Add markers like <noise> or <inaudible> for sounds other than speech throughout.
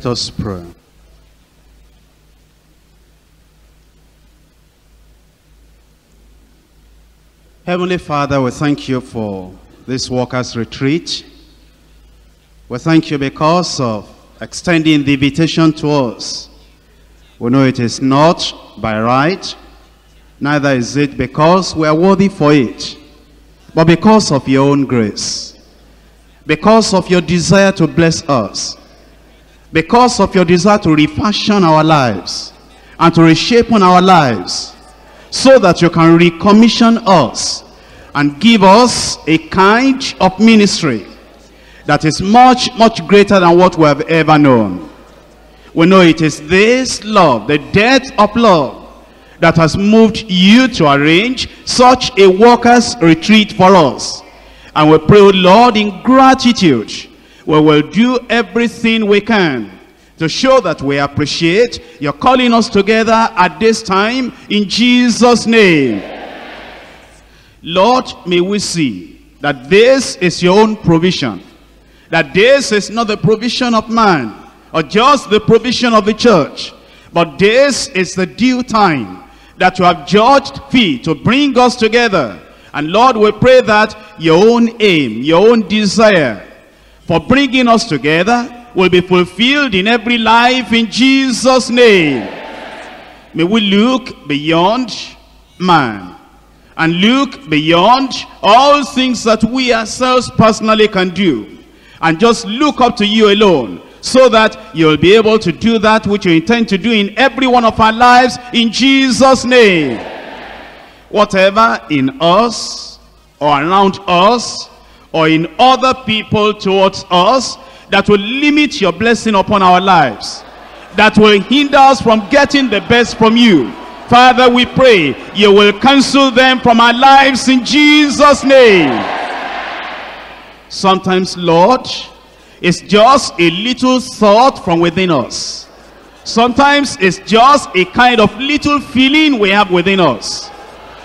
Let us pray. Heavenly Father, we thank you for this workers' retreat. We thank you because of extending the invitation to us. We know it is not by right, neither is it because we are worthy for it, but because of your own grace, because of your desire to bless us, because of your desire to refashion our lives and to reshape on our lives so that you can recommission us and give us a kind of ministry that is much, much greater than what we have ever known. We know it is this love, the depth of love, that has moved you to arrange such a workers' retreat for us. And we pray, Lord, in gratitude, we will do everything we can to show that we appreciate your calling us together at this time in Jesus' name. Lord, may we see that this is your own provision. That this is not the provision of man or just the provision of the church. But this is the due time that you have judged fit to bring us together. And Lord, we pray that your own aim, your own desire for bringing us together will be fulfilled in every life in Jesus' name. May we look beyond man and look beyond all things that we ourselves personally can do and just look up to you alone so that you'll be able to do that which you intend to do in every one of our lives in Jesus name whatever in us or around us or in other people towards us that will limit your blessing upon our lives that will hinder us from getting the best from you. Father we pray you will cancel them from our lives in jesus name. Sometimes lord it's just a little thought from within us. Sometimes it's just a kind of little feeling we have within us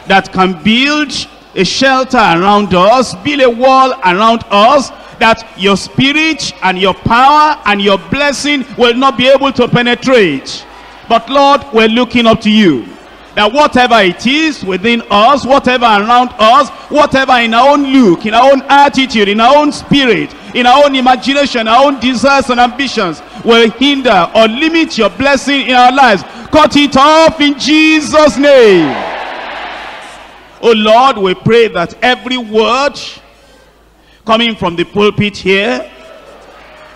that can build a shelter around us, build a wall around us, that your spirit and your power and your blessing will not be able to penetrate. But Lord, we're looking up to you. That whatever it is within us, whatever around us, whatever in our own look, in our own attitude, in our own spirit, in our own imagination, our own desires and ambitions, will hinder or limit your blessing in our lives. Cut it off in Jesus' name. Oh Lord, we pray that every word coming from the pulpit here,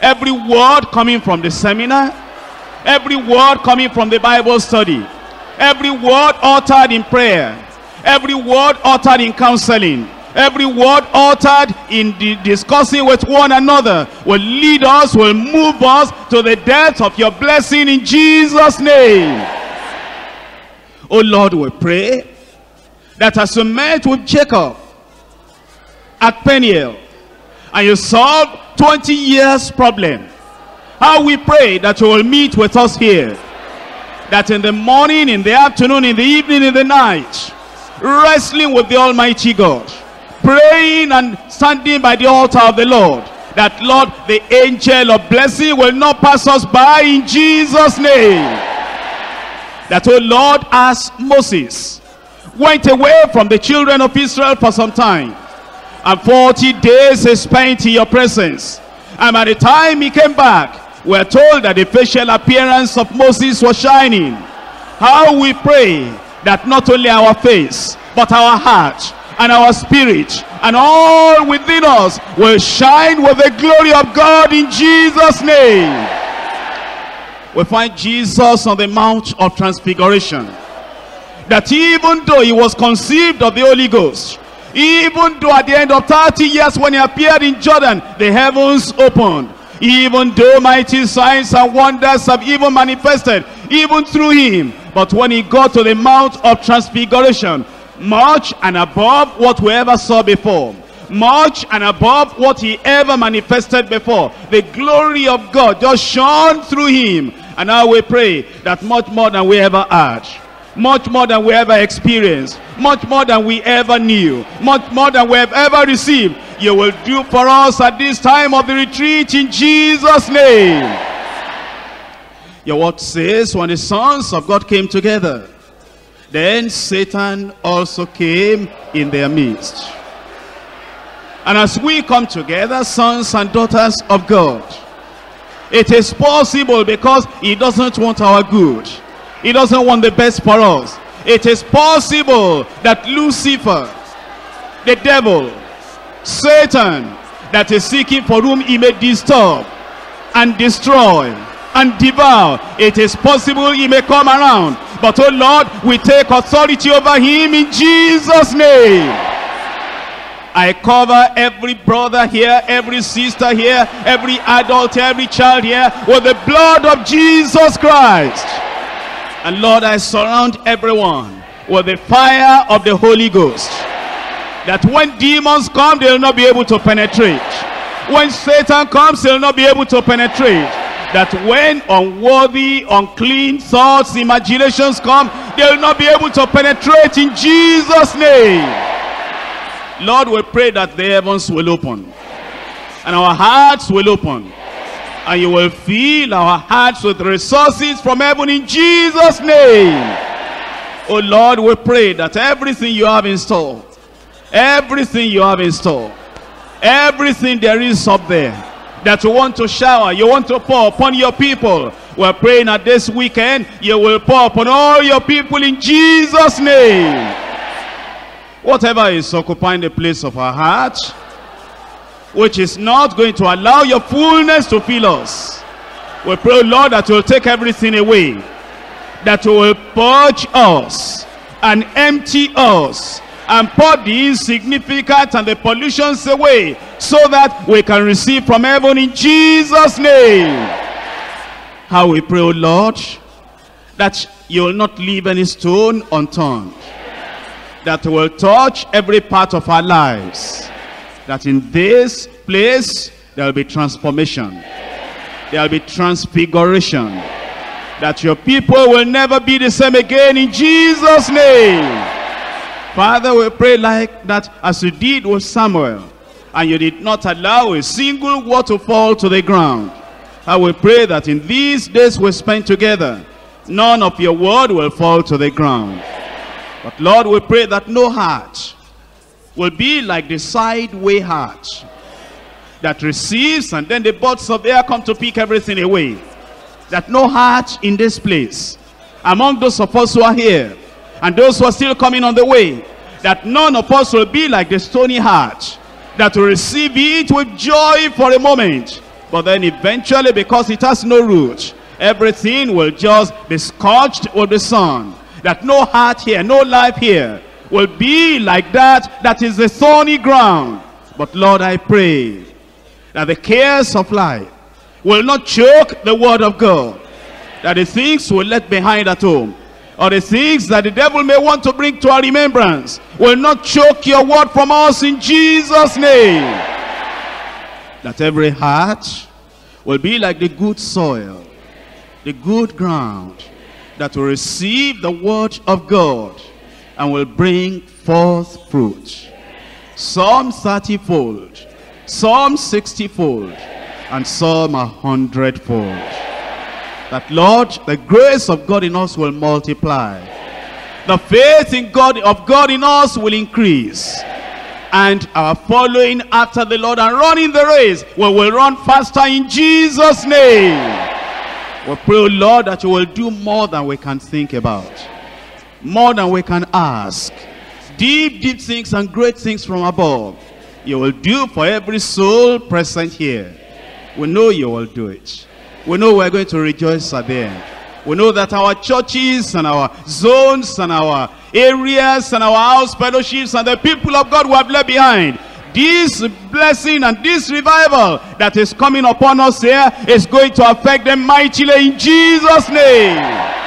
every word coming from the seminar, every word coming from the Bible study, every word uttered in prayer, every word uttered in counseling, every word uttered in discussing with one another will lead us, will move us to the depth of your blessing in Jesus' name. Oh Lord, we pray that as you met with Jacob at Peniel. And you solved 20 years problem. How we pray that you will meet with us here. That in the morning in the afternoon in the evening in the night wrestling with the almighty god praying and standing by the altar of the lord that lord the angel of blessing will not pass us by in jesus name. That oh lord as moses went away from the children of Israel for some time. And 40 days he spent in your presence. And by the time he came back, we're told that the facial appearance of Moses was shining. How we pray that not only our face, but our heart and our spirit and all within us will shine with the glory of God in Jesus' name. We find Jesus on the Mount of Transfiguration that even though he was conceived of the Holy Ghost, even though at the end of 30 years when he appeared in Jordan, the heavens opened. Even though mighty signs and wonders have even manifested, even through him. But when he got to the Mount of Transfiguration, much and above what we ever saw before, much and above what he ever manifested before, the glory of God just shone through him. And now we pray that much more than we ever had much more than we ever experienced, much more than we ever knew, much more than we have ever received. You will do for us at this time of the retreat in Jesus' name. Your word says, when the sons of God came together, then Satan also came in their midst. And as we come together, sons and daughters of God, it is possible because he doesn't want our good. He doesn't want the best for us. It is possible that Lucifer, the devil, Satan, that is seeking for whom he may disturb and destroy and devour. It is possible he may come around. But oh Lord, we take authority over him in Jesus' name. I cover every brother here, every sister here, every adult, every child here with the blood of Jesus Christ. And Lord, I surround everyone with the fire of the Holy Ghost. That when demons come, they'll not be able to penetrate. When Satan comes, they'll not be able to penetrate. That when unworthy, unclean thoughts, imaginations come, they'll not be able to penetrate in Jesus' name. Lord, we pray that the heavens will open. And our hearts will open and you will fill our hearts with resources from heaven in Jesus' name. Oh Lord, we pray that everything you have in store, everything you have in store, everything there is up there, that you want to shower, you want to pour upon your people, We're praying that this weekend you will pour upon all your people in Jesus' name. Whatever is occupying the place of our heart, which is not going to allow your fullness to fill us. We pray, Lord, that you will take everything away. That you will purge us and empty us and pour the insignificant and the pollutions away so that we can receive from heaven in Jesus' name. How we pray, O Lord, that you will not leave any stone unturned. That will touch every part of our lives. That in this place, there will be transformation. There will be transfiguration. That your people will never be the same again in Jesus' name. Father, we pray like that as you did with Samuel. And you did not allow a single word to fall to the ground. I will pray that in these days we spend together, none of your word will fall to the ground. But Lord, we pray that no heart will be like the sideway heart that receives and then the birds of air come to pick everything away. That no heart in this place, among those of us who are here, and those who are still coming on the way, that none of us will be like the stony heart, that will receive it with joy for a moment, but then eventually because it has no root, everything will just be scorched with the sun. That no heart here, no life here will be like that that is the thorny ground. But Lord, I pray that the cares of life will not choke the word of God. That the things we left behind at home or the things that the devil may want to bring to our remembrance will not choke your word from us in Jesus' name. That every heart will be like the good soil, the good ground that will receive the word of God and will bring forth fruit. Some 30-fold, some 60-fold, and some a hundredfold that Lord, the grace of God in us will multiply. The faith in God of God in us will increase. And our following after the Lord and running the race, we will run faster in Jesus' name. We pray, Lord, that you will do more than we can think about. More than we can ask. Deep, deep things and great things from above. You will do for every soul present here. We know you will do it we know we're going to rejoice at the end. We know that our churches and our zones and our areas and our house fellowships and the people of God who have left behind, this blessing and this revival that is coming upon us here is going to affect them mightily in Jesus' name.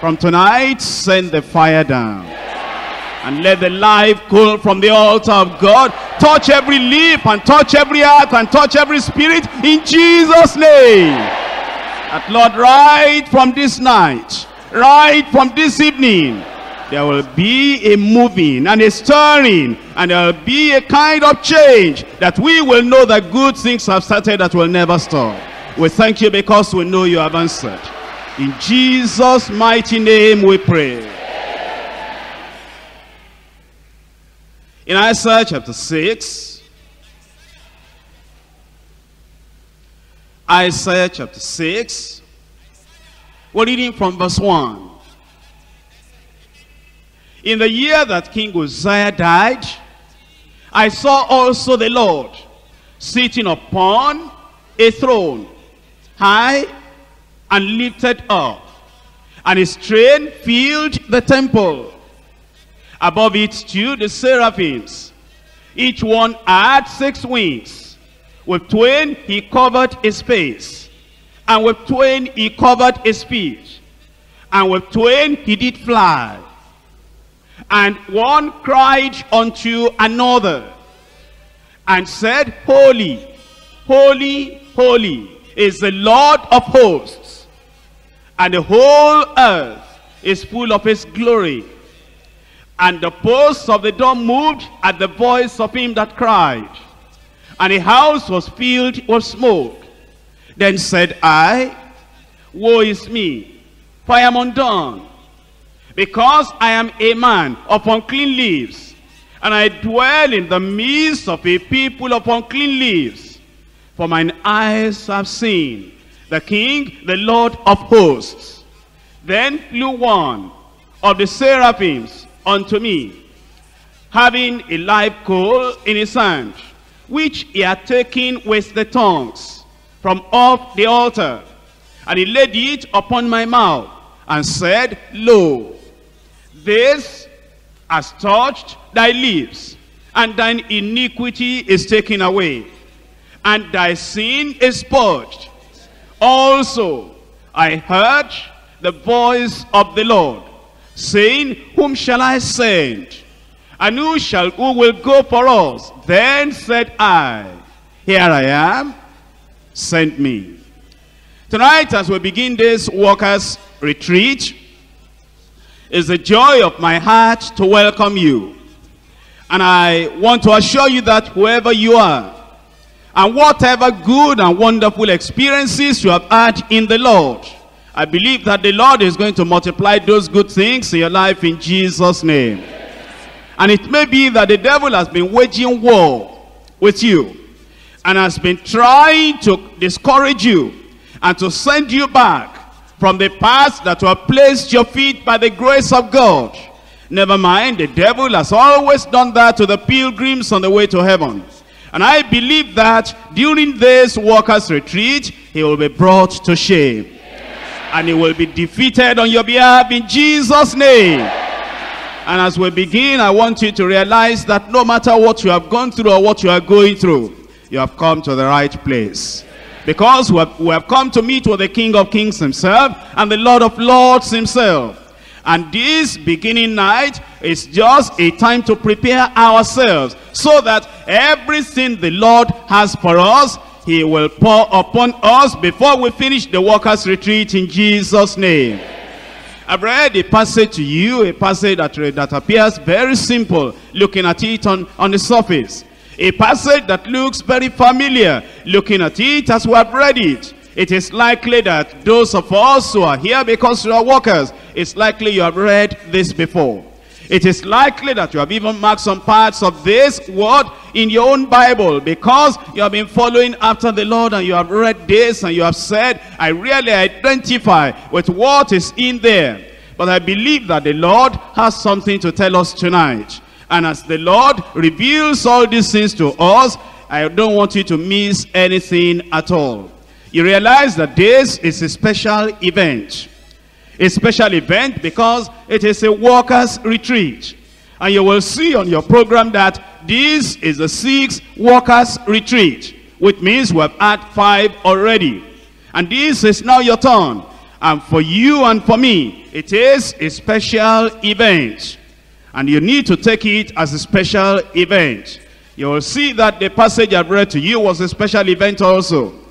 From tonight, send the fire down. And let the live coal from the altar of God. Touch every lip and touch every heart and touch every spirit in Jesus name. That Lord right from this night right from this evening there will be a moving and a stirring and there will be a kind of change that we will know that good things have started that will never stop. We thank you because we know you have answered in Jesus mighty name we pray In Isaiah chapter 6, Isaiah chapter 6, we're reading from verse 1. In the year that King Uzziah died, I saw also the Lord sitting upon a throne, high and lifted up, and his train filled the temple. Above it stood the seraphims. Each one had six wings. With twain he covered his face. And with twain he covered his feet. And with twain he did fly. And one cried unto another and said, Holy, holy, holy is the Lord of hosts. And the whole earth is full of his glory. And the posts of the door moved at the voice of him that cried. And the house was filled with smoke. Then said I, Woe is me, for I am undone, because I am a man of unclean lips, and I dwell in the midst of a people of unclean lips. For mine eyes have seen the king, the Lord of hosts. Then flew one of the seraphims unto me, having a live coal in his hand, which he had taken with the tongues from off the altar. And he laid it upon my mouth, and said, Lo, this has touched thy lips, and thine iniquity is taken away, and thy sin is purged. Also, I heard the voice of the Lord, saying, Whom shall I send? And who shall who will go for us? Then said I, Here I am, send me. Tonight, as we begin this workers' retreat, is the joy of my heart to welcome you. And I want to assure you that whoever you are, and whatever good and wonderful experiences you have had in the Lord, I believe that the Lord is going to multiply those good things in your life in Jesus' name. And it may be that the devil has been waging war with you and has been trying to discourage you and to send you back from the path that were placed your feet by the grace of God. Never mind, the devil has always done that to the pilgrims on the way to heaven. And I believe that during this workers' retreat, he will be brought to shame. And he will be defeated on your behalf in Jesus' name. And as we begin, I want you to realize that no matter what you have gone through or what you are going through, you have come to the right place. Because we have, we have come to meet with the King of Kings himself and the Lord of Lords himself. And this beginning night is just a time to prepare ourselves so that everything the Lord has for us, he will pour upon us before we finish the workers' retreat in Jesus' name. I've read a passage to you, a passage that, that appears very simple, looking at it on, on the surface. A passage that looks very familiar, looking at it as we have read it. It is likely that those of us who are here because you are workers, it's likely you have read this before. It is likely that you have even marked some parts of this word in your own Bible because you have been following after the Lord and you have read this and you have said, I really identify with what is in there. But I believe that the Lord has something to tell us tonight. And as the Lord reveals all these things to us, I don't want you to miss anything at all. You realize that this is a special event. A special event because it is a workers' retreat. And you will see on your program that this is the sixth workers' retreat. Which means we have had five already. And this is now your turn. And for you and for me, it is a special event. And you need to take it as a special event. You will see that the passage I've read to you was a special event also.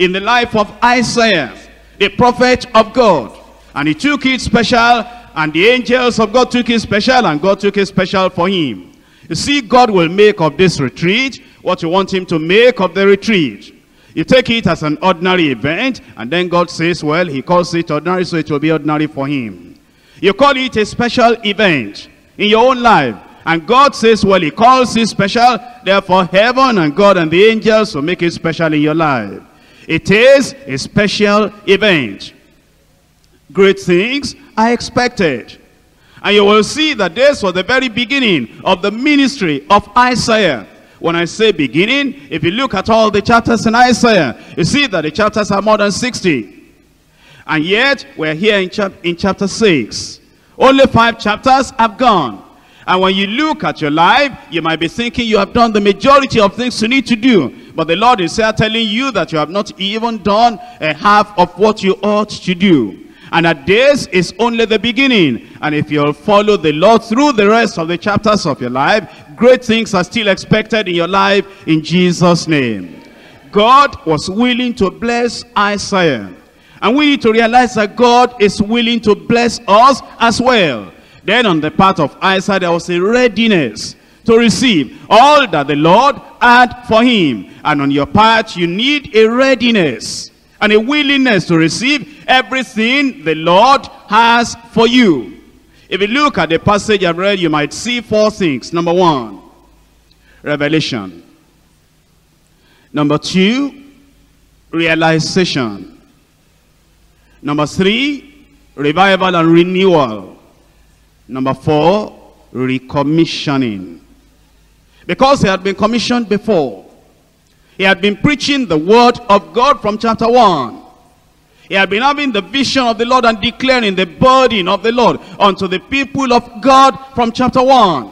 In the life of Isaiah, the prophet of God. And he took it special, and the angels of God took it special, and God took it special for him. You see, God will make of this retreat what you want him to make of the retreat. You take it as an ordinary event, and then God says, well, he calls it ordinary, so it will be ordinary for him. You call it a special event in your own life. And God says, well, he calls it special. Therefore, heaven and God and the angels will make it special in your life. It is a special event. Great things are expected. And you will see that this was the very beginning of the ministry of Isaiah. When I say beginning, if you look at all the chapters in Isaiah, you see that the chapters are more than 60. And yet, we're here in, chap in chapter 6. Only five chapters have gone. And when you look at your life, you might be thinking you have done the majority of things you need to do. But the Lord is here telling you that you have not even done a half of what you ought to do. And that this is only the beginning. And if you'll follow the Lord through the rest of the chapters of your life, great things are still expected in your life in Jesus' name. God was willing to bless Isaiah. And we need to realize that God is willing to bless us as well. Then on the part of Isaiah, there was a readiness to receive all that the Lord had for him. And on your part, you need a readiness and a willingness to receive everything the Lord has for you. If you look at the passage I've read, you might see four things. Number one, revelation. Number two, realization. Number three, revival and renewal. Number four, recommissioning. Because he had been commissioned before. He had been preaching the word of God from chapter 1. He had been having the vision of the Lord and declaring the burden of the Lord unto the people of God from chapter 1.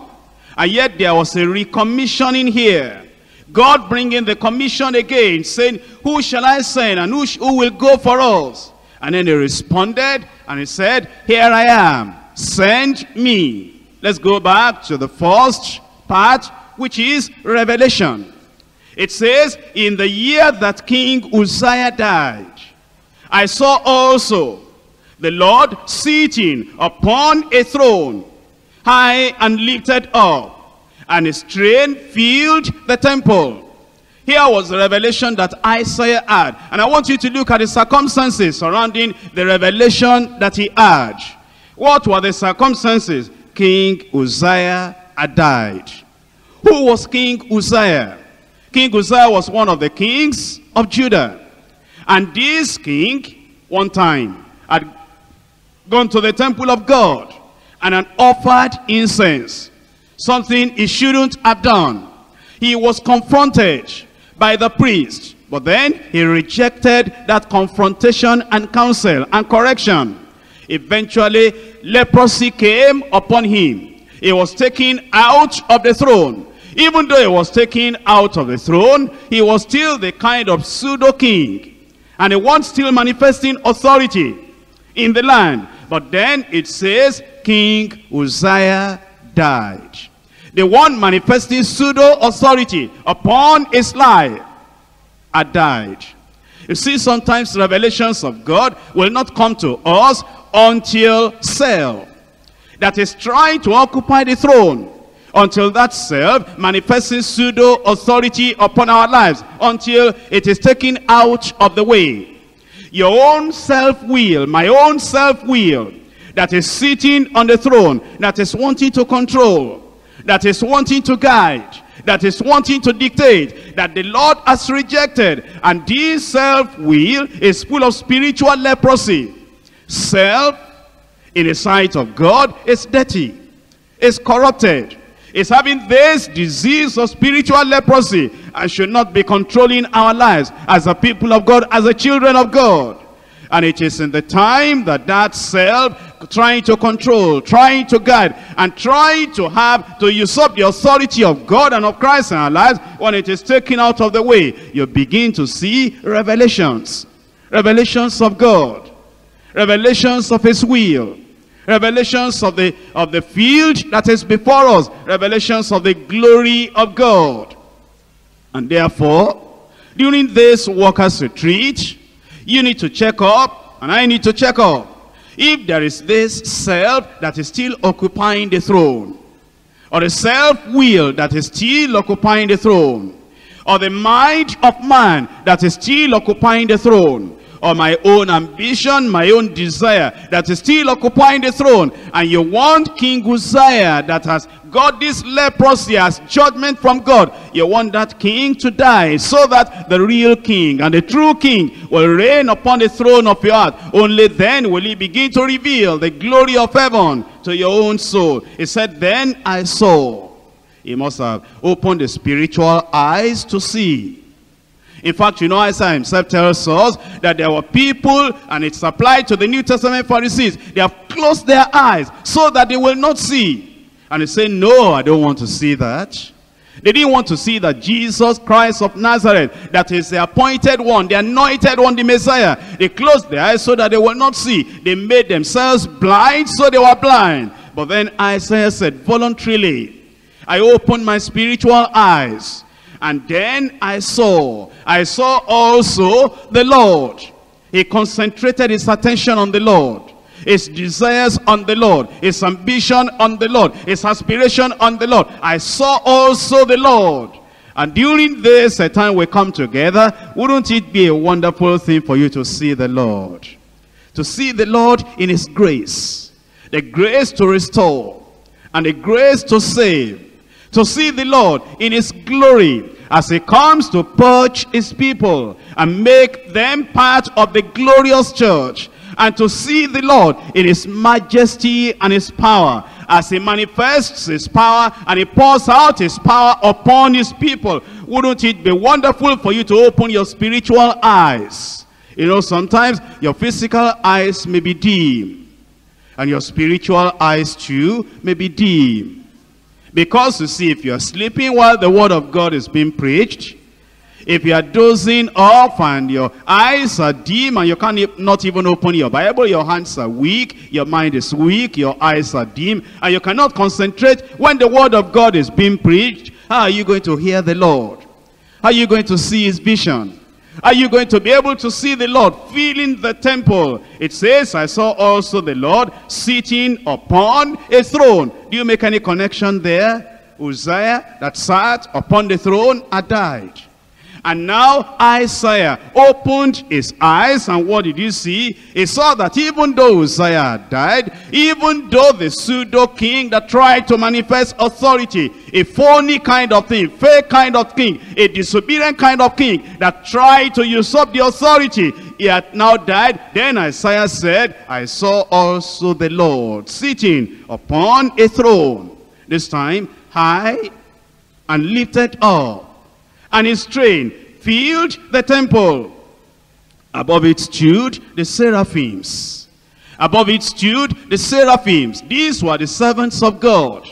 And yet there was a recommissioning here. God bringing the commission again, saying, Who shall I send and who, who will go for us? And then he responded and he said, Here I am, send me. Let's go back to the first part, which is Revelation. It says, In the year that King Uzziah died, I saw also the Lord sitting upon a throne, high and lifted up, and his train filled the temple. Here was the revelation that Isaiah had. And I want you to look at the circumstances surrounding the revelation that he had. What were the circumstances? King Uzziah had died. Who was King Uzziah? King Uzziah was one of the kings of Judah. And this king, one time, had gone to the temple of God and had offered incense. Something he shouldn't have done. He was confronted by the priest. But then he rejected that confrontation and counsel and correction. Eventually, leprosy came upon him. He was taken out of the throne. Even though he was taken out of the throne, he was still the kind of pseudo-king. And he was still manifesting authority in the land. But then it says, King Uzziah died. The one manifesting pseudo-authority upon his life had died. You see, sometimes revelations of God will not come to us until self that is trying to occupy the throne. Until that self manifests pseudo authority upon our lives until it is taken out of the way. Your own self-will my own self-will that is sitting on the throne that is wanting to control that is wanting to guide that is wanting to dictate that the Lord has rejected and this self-will is full of spiritual leprosy self in the sight of God is dirty is corrupted is having this disease of spiritual leprosy and should not be controlling our lives as a people of God, as the children of God. And it is in the time that that self trying to control, trying to guide, and trying to have, to usurp the authority of God and of Christ in our lives, when it is taken out of the way, you begin to see revelations. Revelations of God. Revelations of his will. Revelations of the of the field that is before us. Revelations of the glory of god. And therefore during this workers retreat you need to check up and i need to check up. If there is this self that is still occupying the throne or the self-will that is still occupying the throne or the mind of man that is still occupying the throne or my own ambition, my own desire that is still occupying the throne. And you want King Uzziah that has got this leprosy as judgment from God. You want that king to die so that the real king and the true king will reign upon the throne of your heart. Only then will he begin to reveal the glory of heaven to your own soul. He said, then I saw. He must have opened the spiritual eyes to see in fact, you know, Isaiah himself tells us that there were people, and it's applied to the New Testament Pharisees. They have closed their eyes so that they will not see. And they say, no, I don't want to see that. They didn't want to see that Jesus Christ of Nazareth, that is the appointed one, the anointed one, the Messiah. They closed their eyes so that they will not see. They made themselves blind so they were blind. But then Isaiah said, voluntarily, I opened my spiritual eyes and then I saw, I saw also the Lord. He concentrated his attention on the Lord. His desires on the Lord. His ambition on the Lord. His aspiration on the Lord. I saw also the Lord. And during this time we come together, wouldn't it be a wonderful thing for you to see the Lord? To see the Lord in his grace. The grace to restore. And the grace to save to see the Lord in his glory as he comes to purge his people and make them part of the glorious church and to see the Lord in his majesty and his power as he manifests his power and he pours out his power upon his people. Wouldn't it be wonderful for you to open your spiritual eyes? You know, sometimes your physical eyes may be dim and your spiritual eyes too may be dim. Because you see, if you're sleeping while the word of God is being preached, if you are dozing off and your eyes are dim and you can't not even open your Bible, your hands are weak, your mind is weak, your eyes are dim, and you cannot concentrate when the word of God is being preached, how are you going to hear the Lord? How are you going to see his vision? Are you going to be able to see the Lord filling the temple? It says, I saw also the Lord sitting upon a throne. Do you make any connection there? Uzziah that sat upon the throne had died. And now Isaiah opened his eyes and what did he see? He saw that even though Uzziah died, even though the pseudo-king that tried to manifest authority, a phony kind of thing, fake kind of king, a disobedient kind of king that tried to usurp the authority, he had now died. Then Isaiah said, I saw also the Lord sitting upon a throne. This time high and lifted up and his train filled the temple. Above it stood the seraphims. Above it stood the seraphims. These were the servants of God.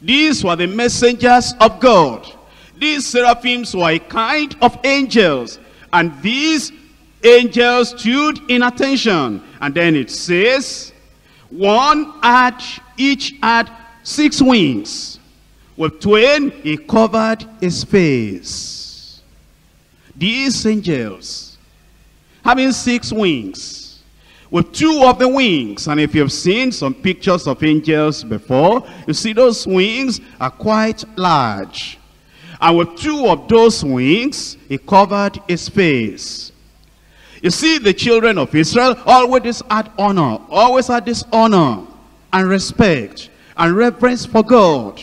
These were the messengers of God. These seraphims were a kind of angels. And these angels stood in attention. And then it says, one had, each had six wings. With twain, he covered his face. These angels, having six wings, with two of the wings, and if you've seen some pictures of angels before, you see those wings are quite large. And with two of those wings, he covered his face. You see, the children of Israel always had honor, always had this honor and respect and reverence for God.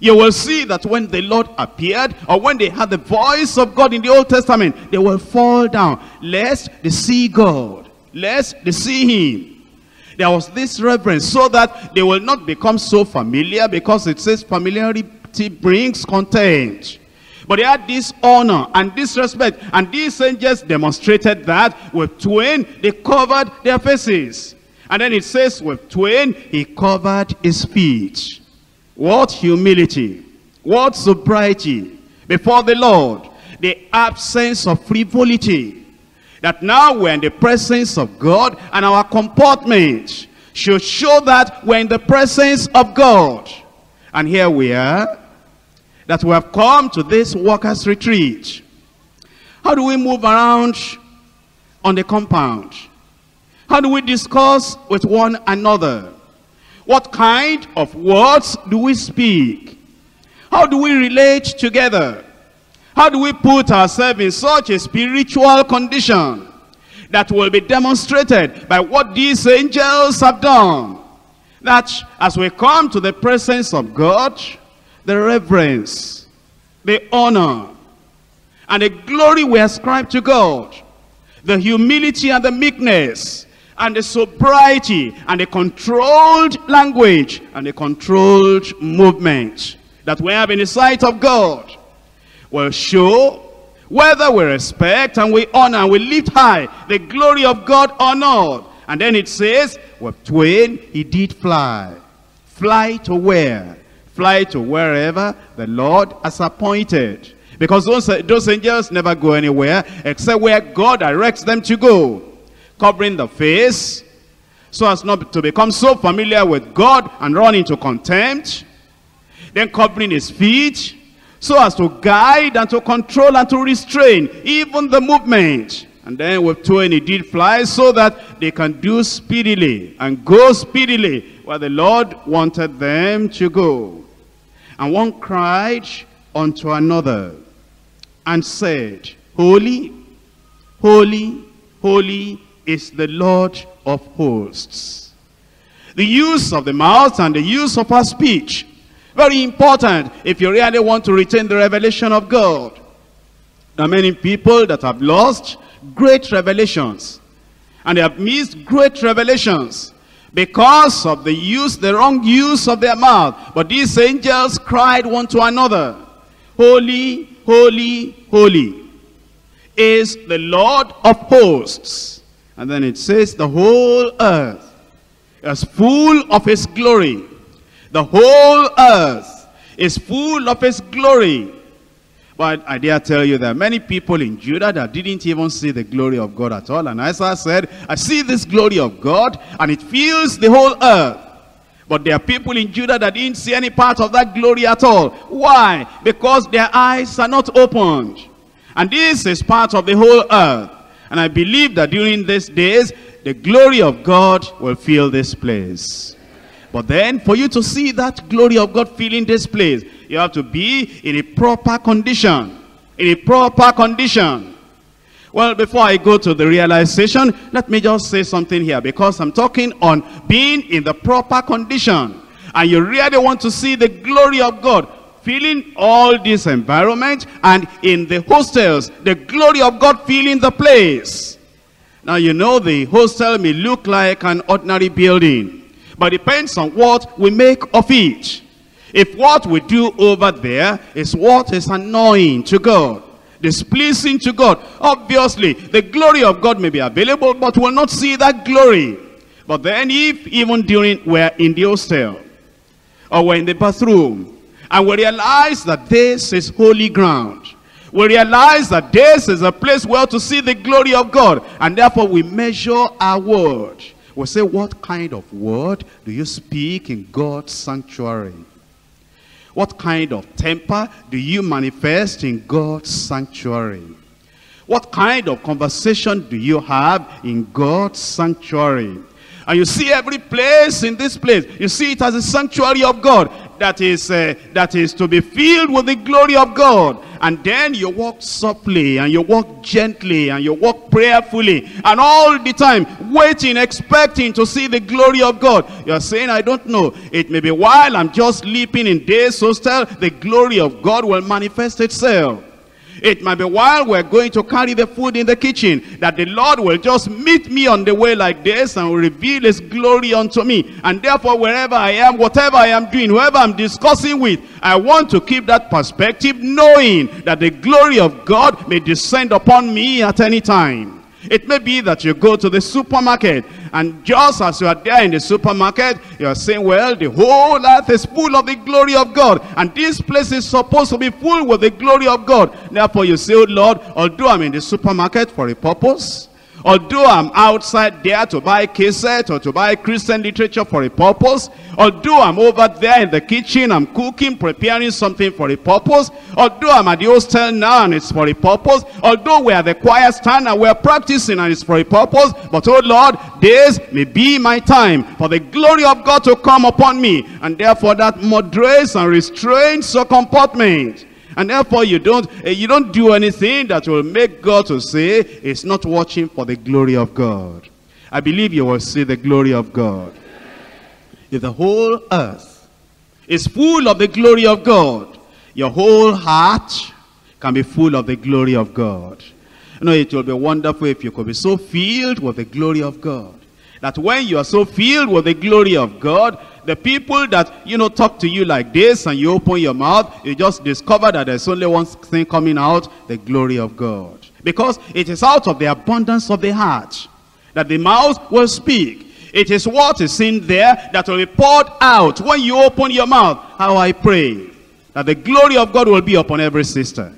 You will see that when the Lord appeared, or when they had the voice of God in the Old Testament, they will fall down, lest they see God, lest they see him. There was this reverence so that they will not become so familiar because it says familiarity brings contempt. But they had this honor and this respect. And these angels demonstrated that with twain, they covered their faces. And then it says with twain, he covered his feet. What humility, what sobriety before the Lord, the absence of frivolity. That now we're in the presence of God and our comportment should show that we're in the presence of God. And here we are, that we have come to this workers' retreat. How do we move around on the compound? How do we discuss with one another? What kind of words do we speak? How do we relate together? How do we put ourselves in such a spiritual condition that will be demonstrated by what these angels have done? That as we come to the presence of God, the reverence, the honor, and the glory we ascribe to God, the humility and the meekness, and the sobriety and the controlled language and the controlled movement that we have in the sight of God will show whether we respect and we honor and we lift high the glory of God or not. And then it says, with twain he did fly. Fly to where? Fly to wherever the Lord has appointed. Because those, those angels never go anywhere except where God directs them to go covering the face so as not to become so familiar with God and run into contempt. Then covering his feet so as to guide and to control and to restrain even the movement. And then with twain he did fly so that they can do speedily and go speedily where the Lord wanted them to go. And one cried unto another and said, Holy, holy, holy is the Lord of hosts. The use of the mouth and the use of our speech. Very important if you really want to retain the revelation of God. There are many people that have lost great revelations. And they have missed great revelations because of the use, the wrong use of their mouth. But these angels cried one to another, Holy, holy, holy is the Lord of hosts. And then it says the whole earth is full of his glory. The whole earth is full of his glory. But I dare tell you that many people in Judah that didn't even see the glory of God at all. And Isaiah said, I see this glory of God and it fills the whole earth. But there are people in Judah that didn't see any part of that glory at all. Why? Because their eyes are not opened. And this is part of the whole earth. And I believe that during these days, the glory of God will fill this place. But then, for you to see that glory of God filling this place, you have to be in a proper condition. In a proper condition. Well, before I go to the realization, let me just say something here. Because I'm talking on being in the proper condition. And you really want to see the glory of God filling all this environment and in the hostels, the glory of God filling the place. Now you know the hostel may look like an ordinary building, but depends on what we make of it. If what we do over there is what is annoying to God, displeasing to God, obviously the glory of God may be available, but we'll not see that glory. But then if even during we're in the hostel, or we're in the bathroom, and we realize that this is holy ground. We realize that this is a place where to see the glory of God. And therefore we measure our word. We say, what kind of word do you speak in God's sanctuary? What kind of temper do you manifest in God's sanctuary? What kind of conversation do you have in God's sanctuary? And you see every place in this place. You see it as a sanctuary of God that is, uh, that is to be filled with the glory of God. And then you walk softly and you walk gently and you walk prayerfully. And all the time waiting, expecting to see the glory of God. You're saying, I don't know. It may be while I'm just sleeping in days so still the glory of God will manifest itself. It might be while we're going to carry the food in the kitchen that the Lord will just meet me on the way like this and reveal his glory unto me. And therefore, wherever I am, whatever I am doing, whoever I'm discussing with, I want to keep that perspective knowing that the glory of God may descend upon me at any time. It may be that you go to the supermarket and just as you are there in the supermarket, you are saying, well, the whole earth is full of the glory of God. And this place is supposed to be full with the glory of God. Therefore you say, oh Lord, although I'm in the supermarket for a purpose, Although I'm outside there to buy cassette or to buy Christian literature for a purpose, although I'm over there in the kitchen, I'm cooking, preparing something for a purpose, although I'm at the hostel now and it's for a purpose, although we're the choir stand and we're practicing and it's for a purpose, but oh Lord, this may be my time for the glory of God to come upon me, and therefore that moderates and restrains your comportment. And therefore you don't, eh, you don't do anything that will make God to say, it's not watching for the glory of God. I believe you will see the glory of God. If the whole earth is full of the glory of God, your whole heart can be full of the glory of God. You know, it will be wonderful if you could be so filled with the glory of God. That when you are so filled with the glory of God, the people that, you know, talk to you like this and you open your mouth, you just discover that there's only one thing coming out, the glory of God. Because it is out of the abundance of the heart that the mouth will speak. It is what is in there that will be poured out when you open your mouth. How I pray that the glory of God will be upon every sister,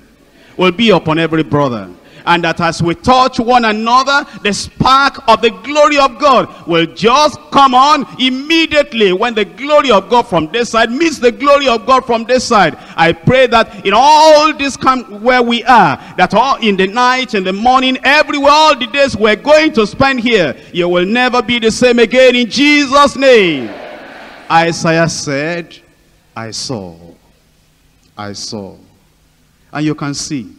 will be upon every brother, and that as we touch one another, the spark of the glory of God will just come on immediately when the glory of God from this side meets the glory of God from this side. I pray that in all this come where we are, that all in the night, in the morning, everywhere, all the days we're going to spend here, you will never be the same again in Jesus' name. Isaiah said, I saw, I saw. And you can see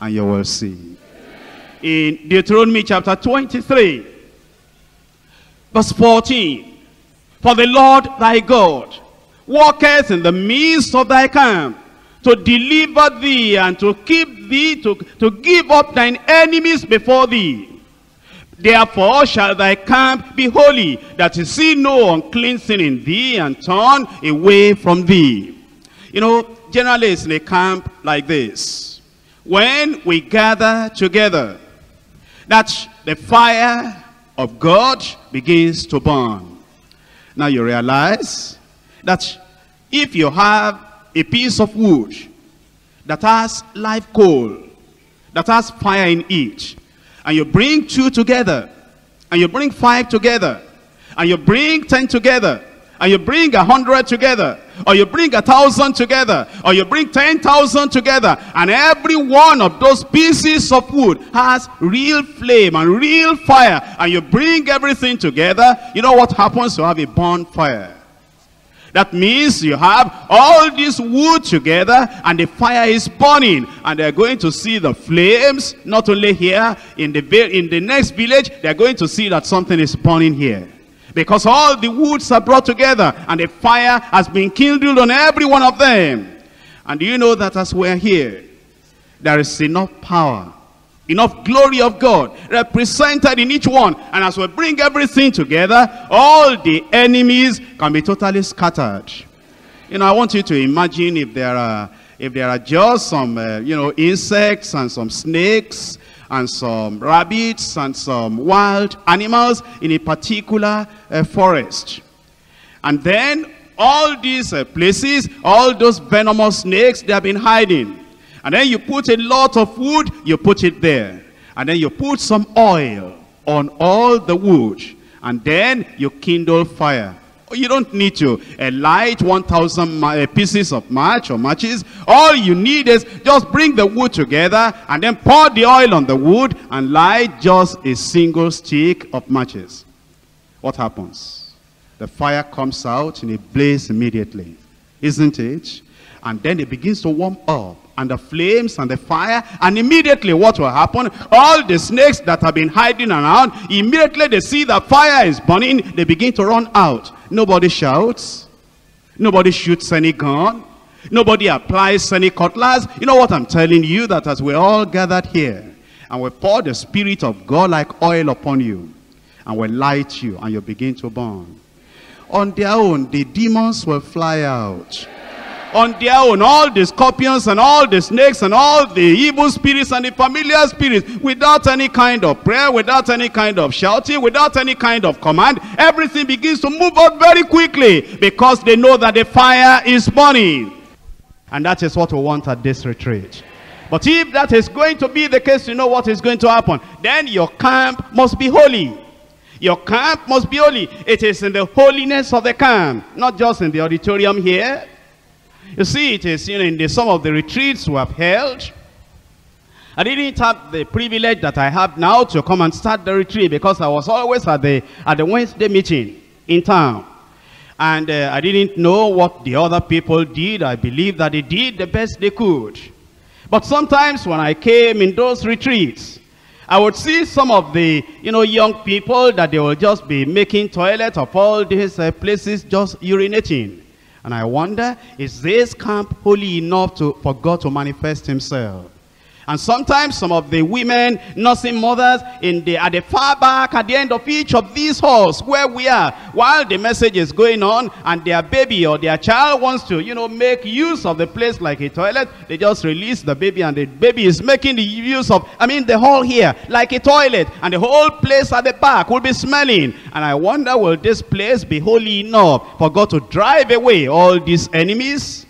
and you will see. In Deuteronomy chapter 23, verse 14, For the Lord thy God walketh in the midst of thy camp, to deliver thee and to keep thee, to, to give up thine enemies before thee. Therefore shall thy camp be holy, that he see no unclean thing in thee, and turn away from thee. You know, generally it's in a camp like this. When we gather together, that the fire of God begins to burn. Now you realize that if you have a piece of wood that has live coal, that has fire in it, and you bring two together, and you bring five together, and you bring ten together, and you bring a hundred together, or you bring a thousand together, or you bring ten thousand together, and every one of those pieces of wood has real flame and real fire, and you bring everything together, you know what happens to have a bonfire? That means you have all this wood together and the fire is burning. And they're going to see the flames, not only here, in the, in the next village, they're going to see that something is burning here. Because all the woods are brought together and the fire has been kindled on every one of them. And do you know that as we're here, there is enough power enough glory of God represented in each one. And as we bring everything together, all the enemies can be totally scattered. You know, I want you to imagine if there are, if there are just some, uh, you know, insects and some snakes and some rabbits and some wild animals in a particular uh, forest. And then all these uh, places, all those venomous snakes, they have been hiding. And then you put a lot of wood, you put it there. And then you put some oil on all the wood. And then you kindle fire. You don't need to uh, light 1,000 uh, pieces of match or matches. All you need is just bring the wood together and then pour the oil on the wood and light just a single stick of matches. What happens? The fire comes out in a blaze immediately. Isn't it? And then it begins to warm up and the flames and the fire and immediately what will happen? All the snakes that have been hiding around immediately they see the fire is burning they begin to run out. Nobody shouts. Nobody shoots any gun. Nobody applies any cutlass. You know what i'm telling you? That as we're all gathered here and we pour the spirit of god like oil upon you and we light you and you begin to burn. On their own the demons will fly out on their own all the scorpions and all the snakes and all the evil spirits and the familiar spirits without any kind of prayer without any kind of shouting without any kind of command everything begins to move out very quickly because they know that the fire is burning. And that is what we want at this retreat. But if that is going to be the case you know what is going to happen? Then your camp must be holy. Your camp must be holy. It is in the holiness of the camp not just in the auditorium here you see, it is you know, in the, some of the retreats we have held. I didn't have the privilege that I have now to come and start the retreat because I was always at the, at the Wednesday meeting in town. And uh, I didn't know what the other people did. I believe that they did the best they could. But sometimes when I came in those retreats, I would see some of the, you know, young people that they will just be making toilet of all these uh, places just urinating. And I wonder, is this camp holy enough to, for God to manifest himself? And sometimes some of the women, nursing mothers, in the, at the far back, at the end of each of these halls where we are, while the message is going on, and their baby or their child wants to, you know, make use of the place like a toilet, they just release the baby, and the baby is making the use of, I mean, the hall here, like a toilet, and the whole place at the back will be smelling. And I wonder, will this place be holy enough for God to drive away all these enemies?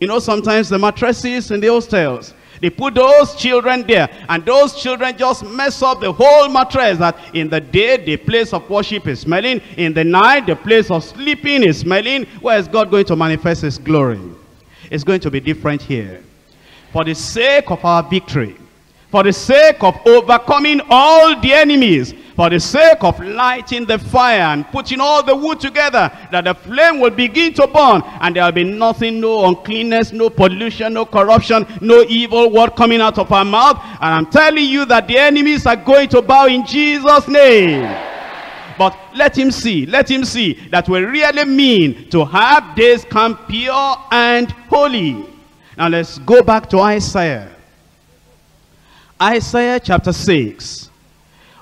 You know, sometimes the mattresses in the hostels, they put those children there. And those children just mess up the whole mattress. That in the day, the place of worship is smelling. In the night, the place of sleeping is smelling. Where is God going to manifest his glory? It's going to be different here. For the sake of our victory. For the sake of overcoming all the enemies for the sake of lighting the fire and putting all the wood together, that the flame will begin to burn, and there will be nothing, no uncleanness, no pollution, no corruption, no evil word coming out of our mouth. And I'm telling you that the enemies are going to bow in Jesus' name. But let him see, let him see that we really mean to have this camp pure and holy. Now let's go back to Isaiah. Isaiah chapter 6.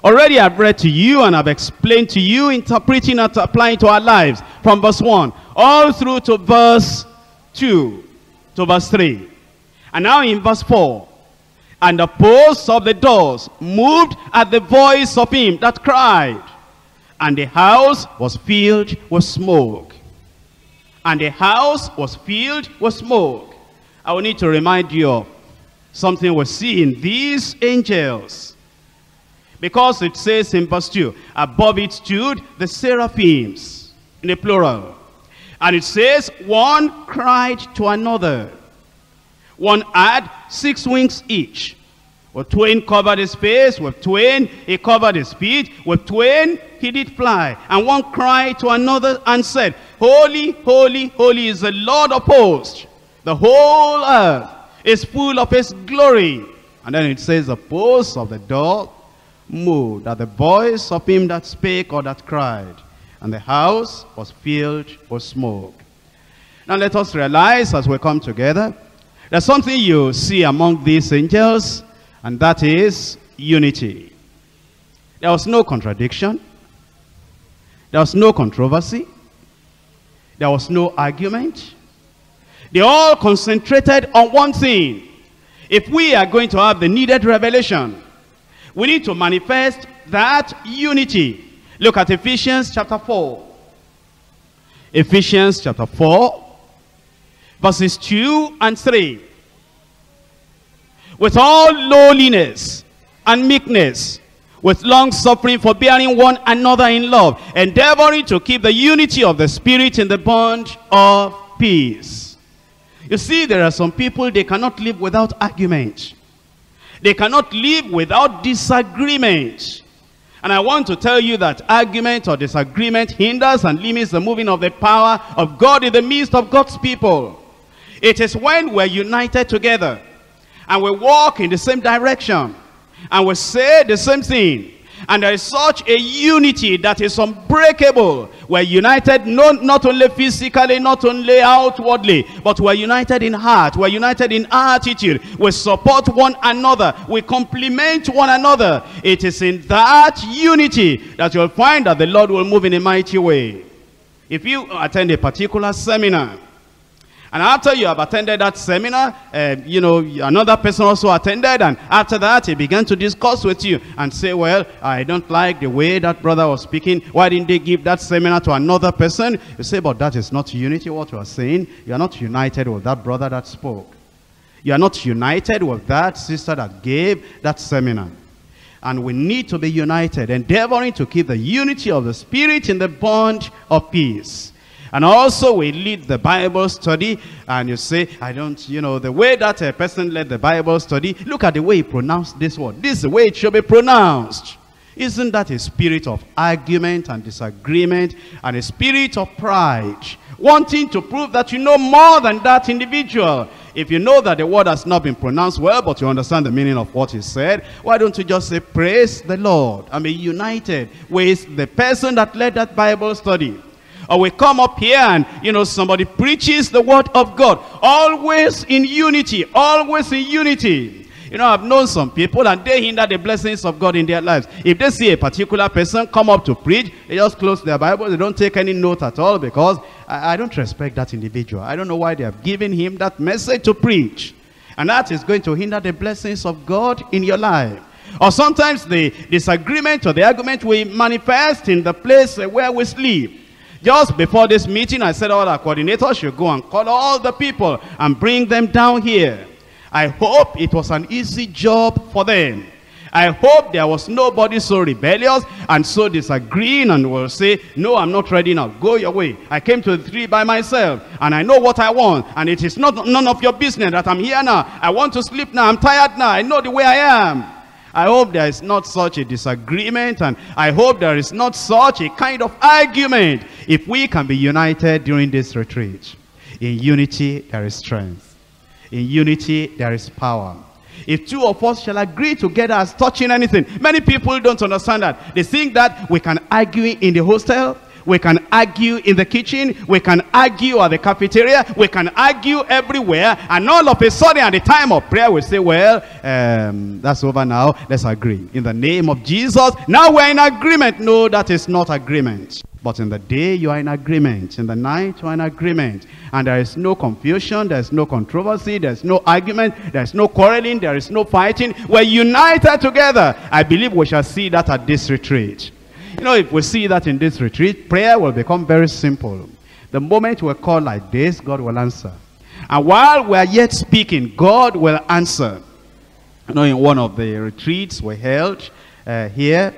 Already I've read to you and I've explained to you, interpreting and applying to our lives from verse 1 all through to verse 2 to verse 3. And now in verse 4, and the posts of the doors moved at the voice of him that cried, and the house was filled with smoke. And the house was filled with smoke. I will need to remind you of something we see in these angels. Because it says in verse 2, above it stood the seraphims, in the plural. And it says, one cried to another. One had six wings each. With twain covered his face, with twain he covered his feet, with twain he did fly. And one cried to another and said, Holy, holy, holy is the Lord of hosts. The whole earth is full of his glory. And then it says, the posts of the door moved at the voice of him that spake or that cried. And the house was filled with smoke. Now let us realize as we come together, there's something you see among these angels, and that is unity. There was no contradiction. There was no controversy. There was no argument. They all concentrated on one thing. If we are going to have the needed revelation, we need to manifest that unity. Look at Ephesians chapter 4. Ephesians chapter 4, verses 2 and 3. With all lowliness and meekness, with long suffering, forbearing one another in love, endeavoring to keep the unity of the Spirit in the bond of peace. You see, there are some people, they cannot live without argument. They cannot live without disagreement. And I want to tell you that argument or disagreement hinders and limits the moving of the power of God in the midst of God's people. It is when we're united together and we walk in the same direction and we say the same thing and there is such a unity that is unbreakable. We're united not, not only physically, not only outwardly, but we're united in heart. We're united in attitude. We support one another. We complement one another. It is in that unity that you'll find that the Lord will move in a mighty way. If you attend a particular seminar, and after you have attended that seminar, uh, you know, another person also attended. And after that, he began to discuss with you and say, well, I don't like the way that brother was speaking. Why didn't they give that seminar to another person? You say, but that is not unity, what you are saying. You are not united with that brother that spoke. You are not united with that sister that gave that seminar. And we need to be united, endeavoring to keep the unity of the Spirit in the bond of peace. And also we lead the Bible study and you say, I don't, you know, the way that a person led the Bible study, look at the way he pronounced this word. This is the way it should be pronounced. Isn't that a spirit of argument and disagreement and a spirit of pride? Wanting to prove that you know more than that individual. If you know that the word has not been pronounced well, but you understand the meaning of what he said, why don't you just say, praise the Lord and be united with the person that led that Bible study? Or we come up here and, you know, somebody preaches the word of God. Always in unity. Always in unity. You know, I've known some people and they hinder the blessings of God in their lives. If they see a particular person come up to preach, they just close their Bible. They don't take any note at all because I, I don't respect that individual. I don't know why they have given him that message to preach. And that is going to hinder the blessings of God in your life. Or sometimes the disagreement or the argument will manifest in the place where we sleep. Just before this meeting, I said oh, all our coordinators should go and call all the people and bring them down here. I hope it was an easy job for them. I hope there was nobody so rebellious and so disagreeing and will say, no, I'm not ready now. Go your way. I came to the tree by myself and I know what I want. And it is not none of your business that I'm here now. I want to sleep now. I'm tired now. I know the way I am. I hope there is not such a disagreement and I hope there is not such a kind of argument if we can be united during this retreat. In unity, there is strength. In unity, there is power. If two of us shall agree together as touching anything, many people don't understand that. They think that we can argue in the hostel, we can argue in the kitchen, we can argue at the cafeteria, we can argue everywhere, and all of a sudden at the time of prayer we say, well, um, that's over now, let's agree. In the name of Jesus, now we're in agreement. No, that is not agreement. But in the day you are in agreement, in the night you are in agreement, and there is no confusion, there is no controversy, there is no argument, there is no quarreling, there is no fighting. We're united together. I believe we shall see that at this retreat. You know, if we see that in this retreat, prayer will become very simple. The moment we call like this, God will answer. And while we are yet speaking, God will answer. You know, in one of the retreats we held uh, here,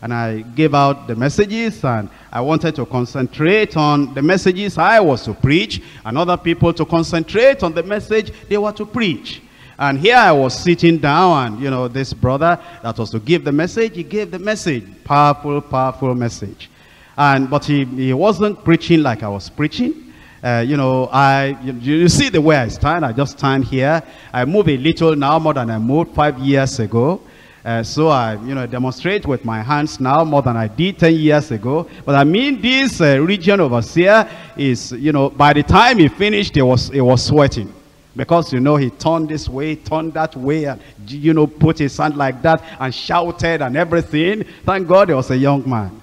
and I gave out the messages and I wanted to concentrate on the messages I was to preach and other people to concentrate on the message they were to preach. And here I was sitting down and, you know, this brother that was to give the message, he gave the message. Powerful, powerful message. And, but he, he wasn't preaching like I was preaching. Uh, you know, I, you, you, see the way I stand, I just stand here. I move a little now more than I moved five years ago. Uh, so I, you know, demonstrate with my hands now more than I did 10 years ago. But I mean, this uh, region overseer here is, you know, by the time he finished, he was, he was sweating. Because, you know, he turned this way, turned that way, and, you know, put his hand like that and shouted and everything. Thank God he was a young man.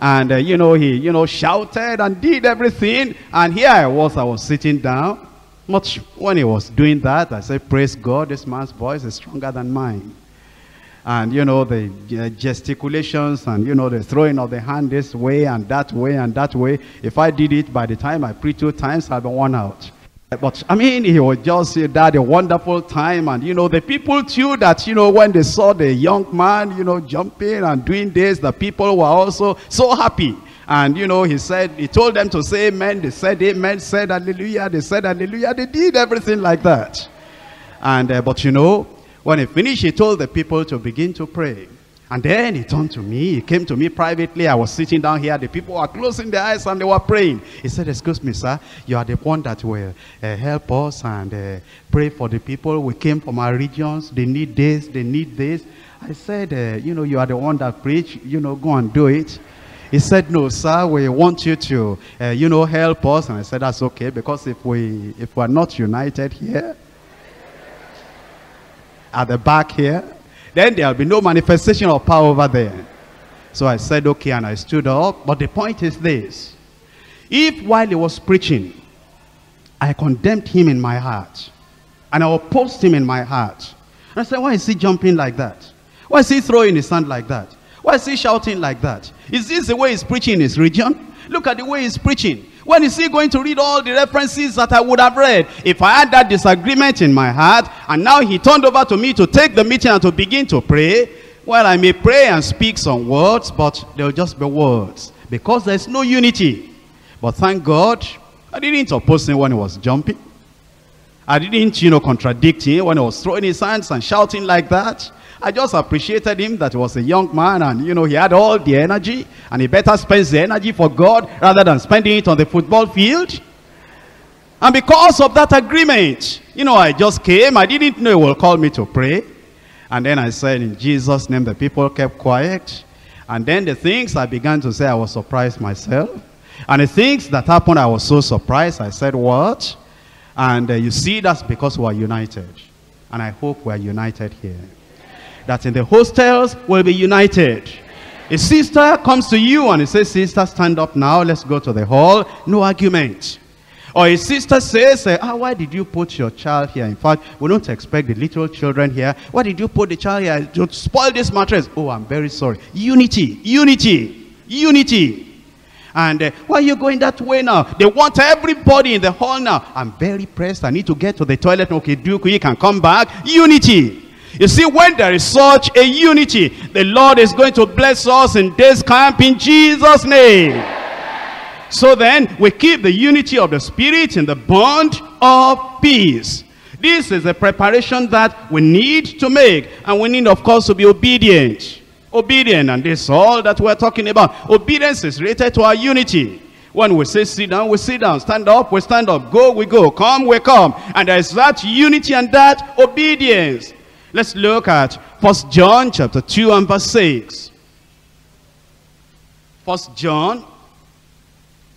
And, uh, you know, he, you know, shouted and did everything. And here I was, I was sitting down. Much when he was doing that, I said, praise God, this man's voice is stronger than mine and you know the gesticulations and you know the throwing of the hand this way and that way and that way if i did it by the time i preach two times i'll be worn out but i mean he would just say that a wonderful time and you know the people too that you know when they saw the young man you know jumping and doing this the people were also so happy. And you know he said he told them to say amen. They said amen said hallelujah they said hallelujah. They did everything like that. And uh, but you know when he finished, he told the people to begin to pray. And then he turned to me. He came to me privately. I was sitting down here. The people were closing their eyes and they were praying. He said, excuse me, sir. You are the one that will uh, help us and uh, pray for the people. We came from our regions. They need this. They need this. I said, uh, you know, you are the one that preach. You know, go and do it. He said, no, sir, we want you to, uh, you know, help us. And I said, that's okay. Because if we, if we're not united here, at the back here, then there'll be no manifestation of power over there. So I said, okay, and I stood up. But the point is this. If while he was preaching, I condemned him in my heart, and I opposed him in my heart, I said, why is he jumping like that? Why is he throwing his hand like that? Why is he shouting like that? Is this the way he's preaching in his region? Look at the way he's preaching. When is he going to read all the references that I would have read? If I had that disagreement in my heart, and now he turned over to me to take the meeting and to begin to pray, well, I may pray and speak some words, but they'll just be words. Because there's no unity. But thank God, I didn't oppose him when he was jumping. I didn't, you know, contradict him when he was throwing his hands and shouting like that. I just appreciated him that he was a young man and, you know, he had all the energy and he better spends the energy for God rather than spending it on the football field. And because of that agreement, you know, I just came. I didn't know he will call me to pray. And then I said, in Jesus' name, the people kept quiet. And then the things I began to say, I was surprised myself. And the things that happened, I was so surprised. I said, what? And uh, you see, that's because we are united. And I hope we are united here that in the hostels will be united. A sister comes to you and he says, sister, stand up now. Let's go to the hall. No argument. Or a sister says, ah, why did you put your child here? In fact, we don't expect the little children here. Why did you put the child here to spoil this mattress? Oh, I'm very sorry. Unity, unity, unity. And uh, why are you going that way now? They want everybody in the hall now. I'm very pressed. I need to get to the toilet. Okay, Duke, you can come back. Unity. You see, when there is such a unity, the Lord is going to bless us in this camp in Jesus' name. So then, we keep the unity of the Spirit in the bond of peace. This is a preparation that we need to make. And we need, of course, to be obedient. Obedient, and this is all that we're talking about. Obedience is related to our unity. When we say sit down, we sit down. Stand up, we stand up. Go, we go. Come, we come. And there's that unity and that obedience. Let's look at First John chapter 2 and verse 6. First John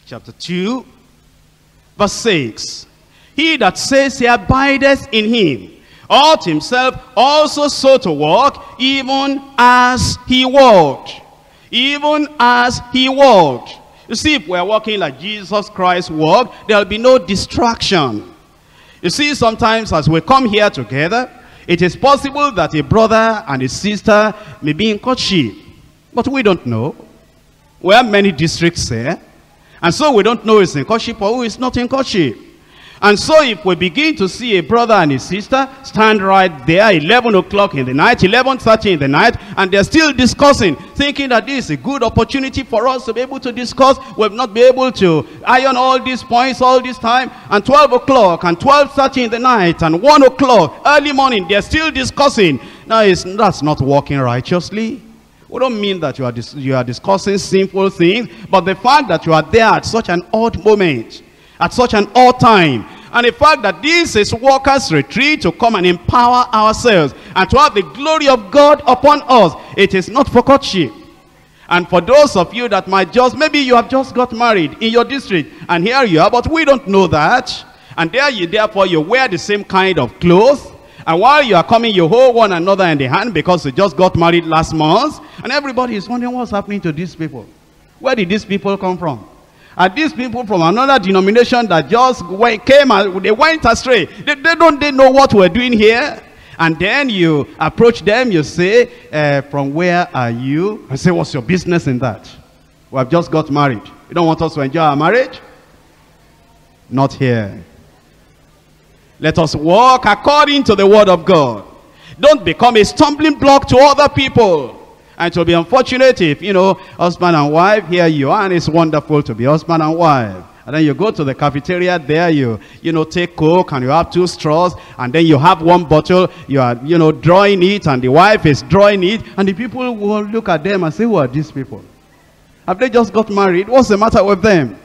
chapter 2, verse 6. He that says he abideth in him, ought himself also so to walk, even as he walked. Even as he walked. You see, if we're walking like Jesus Christ walked, there'll be no distraction. You see, sometimes as we come here together, it is possible that a brother and a sister may be in courtship. But we don't know. We have many districts here. And so we don't know who is in courtship or who is not in courtship. And so if we begin to see a brother and a sister stand right there 11 o'clock in the night, 11.30 in the night, and they're still discussing, thinking that this is a good opportunity for us to be able to discuss, we've not been able to iron all these points all this time, and 12 o'clock, and 12.30 in the night, and 1 o'clock, early morning, they're still discussing. Now, that's not working righteously. We don't mean that you are, you are discussing sinful things, but the fact that you are there at such an odd moment, at such an odd time, and the fact that this is workers retreat to come and empower ourselves and to have the glory of God upon us. It is not for courtship. And for those of you that might just, maybe you have just got married in your district and here you are, but we don't know that. And there you, therefore you wear the same kind of clothes and while you are coming, you hold one another in the hand because you just got married last month. And everybody is wondering what's happening to these people. Where did these people come from? Are these people from another denomination that just went, came and they went astray? They, they don't they know what we're doing here? And then you approach them, you say, uh, from where are you? I say, what's your business in that? We have just got married. You don't want us to enjoy our marriage? Not here. Let us walk according to the word of God. Don't become a stumbling block to other people. And it will be unfortunate if, you know, husband and wife, here you are, and it's wonderful to be husband and wife. And then you go to the cafeteria there, you, you know, take Coke and you have two straws, and then you have one bottle, you are, you know, drawing it, and the wife is drawing it, and the people will look at them and say, who are these people? Have they just got married? What's the matter with them?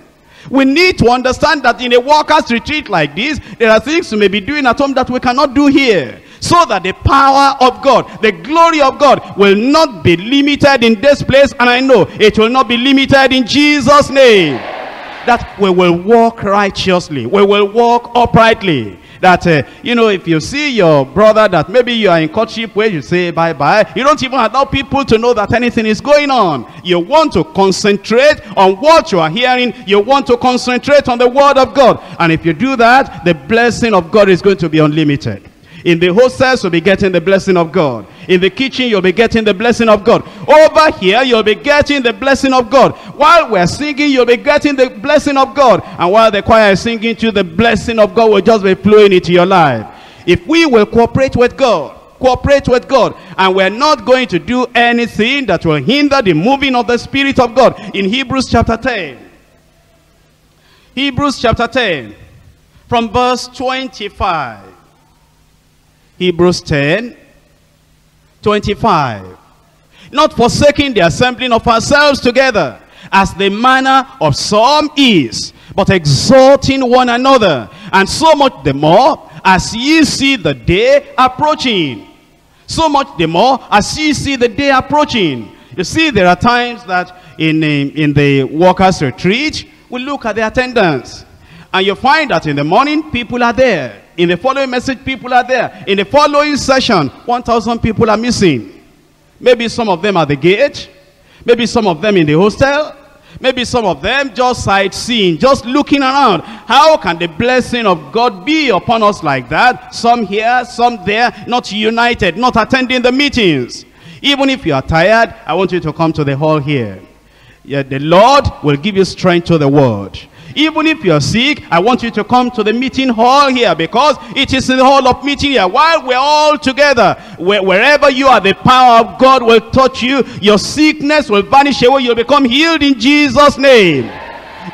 We need to understand that in a workers retreat like this, there are things we may be doing at home that we cannot do here. So that the power of God, the glory of God will not be limited in this place. And I know it will not be limited in Jesus' name. That we will walk righteously. We will walk uprightly that, uh, you know, if you see your brother that maybe you are in courtship where you say bye-bye, you don't even allow people to know that anything is going on. You want to concentrate on what you are hearing. You want to concentrate on the word of God. And if you do that, the blessing of God is going to be unlimited. In the hostels, you'll be getting the blessing of God. In the kitchen, you'll be getting the blessing of God. Over here, you'll be getting the blessing of God. While we're singing, you'll be getting the blessing of God. And while the choir is singing to the blessing of God will just be flowing into your life. If we will cooperate with God, cooperate with God and we're not going to do anything that will hinder the moving of the Spirit of God in Hebrews chapter 10 Hebrews chapter 10 from verse 25 Hebrews 10, 25. Not forsaking the assembling of ourselves together, as the manner of some is, but exhorting one another, and so much the more as ye see the day approaching. So much the more as ye see the day approaching. You see, there are times that in, in, in the workers' retreat, we look at the attendance. And you find that in the morning, people are there. In the following message, people are there. In the following session, 1,000 people are missing. Maybe some of them at the gate. Maybe some of them in the hostel. Maybe some of them just sightseeing, just looking around. How can the blessing of God be upon us like that? Some here, some there, not united, not attending the meetings. Even if you are tired, I want you to come to the hall here. The Lord will give you strength to the word. Even if you're sick, I want you to come to the meeting hall here because it is in the hall of meeting here. While we're all together, wherever you are, the power of God will touch you. Your sickness will vanish away. You'll become healed in Jesus' name.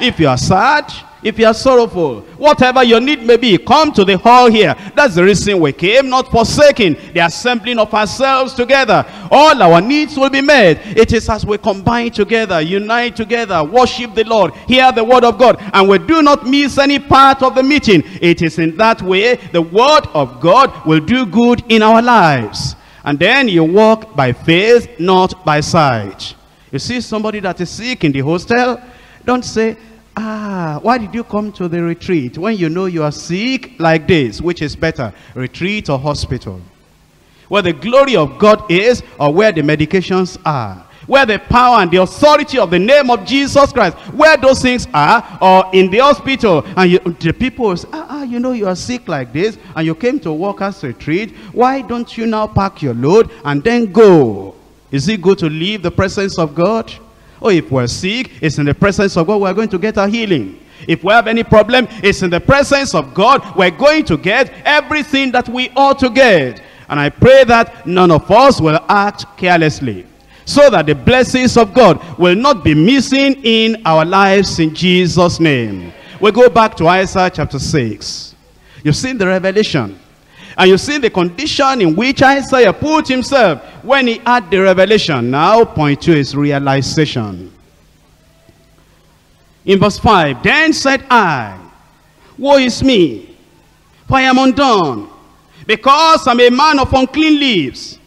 If you are sad, if you are sorrowful, whatever your need may be, come to the hall here. That's the reason we came, not forsaking the assembling of ourselves together. All our needs will be met. It is as we combine together, unite together, worship the Lord, hear the word of God, and we do not miss any part of the meeting. It is in that way the word of God will do good in our lives. And then you walk by faith, not by sight. You see somebody that is sick in the hostel, don't say, Ah, why did you come to the retreat when you know you are sick like this? Which is better, retreat or hospital? Where the glory of God is or where the medications are? Where the power and the authority of the name of Jesus Christ, where those things are, or in the hospital, and you, the people say, ah, ah, you know you are sick like this, and you came to workers retreat, why don't you now pack your load and then go? Is it good to leave the presence of God? Oh, if we're sick, it's in the presence of God we're going to get our healing. If we have any problem, it's in the presence of God we're going to get everything that we ought to get. And I pray that none of us will act carelessly. So that the blessings of God will not be missing in our lives in Jesus' name. We go back to Isaiah chapter 6. You've seen the revelation. And you see the condition in which Isaiah put himself when he had the revelation. Now point to his realization. In verse 5, Then said I, Woe is me, for I am undone, because I'm a man of unclean lips,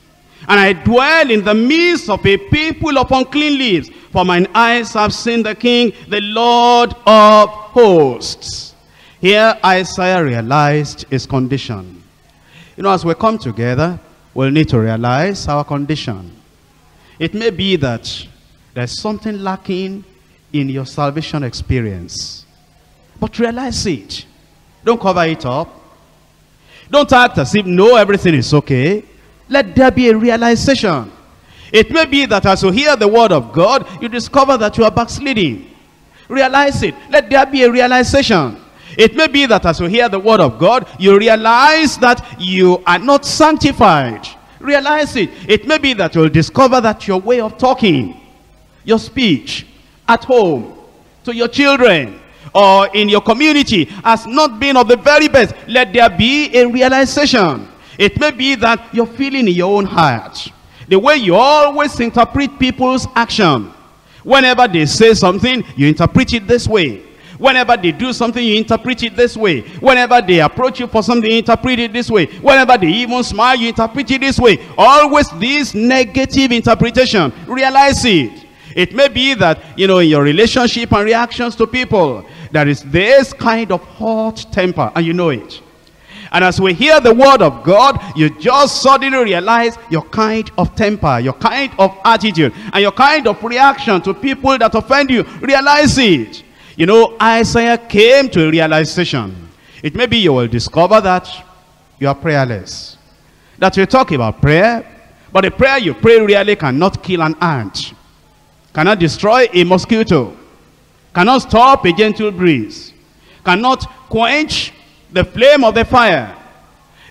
and I dwell in the midst of a people of unclean lips, for mine eyes have seen the King, the Lord of hosts. Here Isaiah realized his condition. You know, as we come together, we'll need to realize our condition. It may be that there's something lacking in your salvation experience. But realize it. Don't cover it up. Don't act as if, no, everything is okay. Let there be a realization. It may be that as you hear the word of God, you discover that you are backsliding. Realize it. Let there be a realization. It may be that as you hear the word of God, you realize that you are not sanctified. Realize it. It may be that you'll discover that your way of talking, your speech, at home, to your children, or in your community has not been of the very best. Let there be a realization. It may be that you're feeling in your own heart. The way you always interpret people's action. Whenever they say something, you interpret it this way. Whenever they do something, you interpret it this way. Whenever they approach you for something, you interpret it this way. Whenever they even smile, you interpret it this way. Always this negative interpretation. Realize it. It may be that, you know, in your relationship and reactions to people, there is this kind of hot temper, and you know it. And as we hear the word of God, you just suddenly realize your kind of temper, your kind of attitude, and your kind of reaction to people that offend you. Realize it. You know, Isaiah came to a realization. It may be you will discover that you are prayerless. That you talk about prayer, but the prayer you pray really cannot kill an ant. Cannot destroy a mosquito. Cannot stop a gentle breeze. Cannot quench the flame of the fire.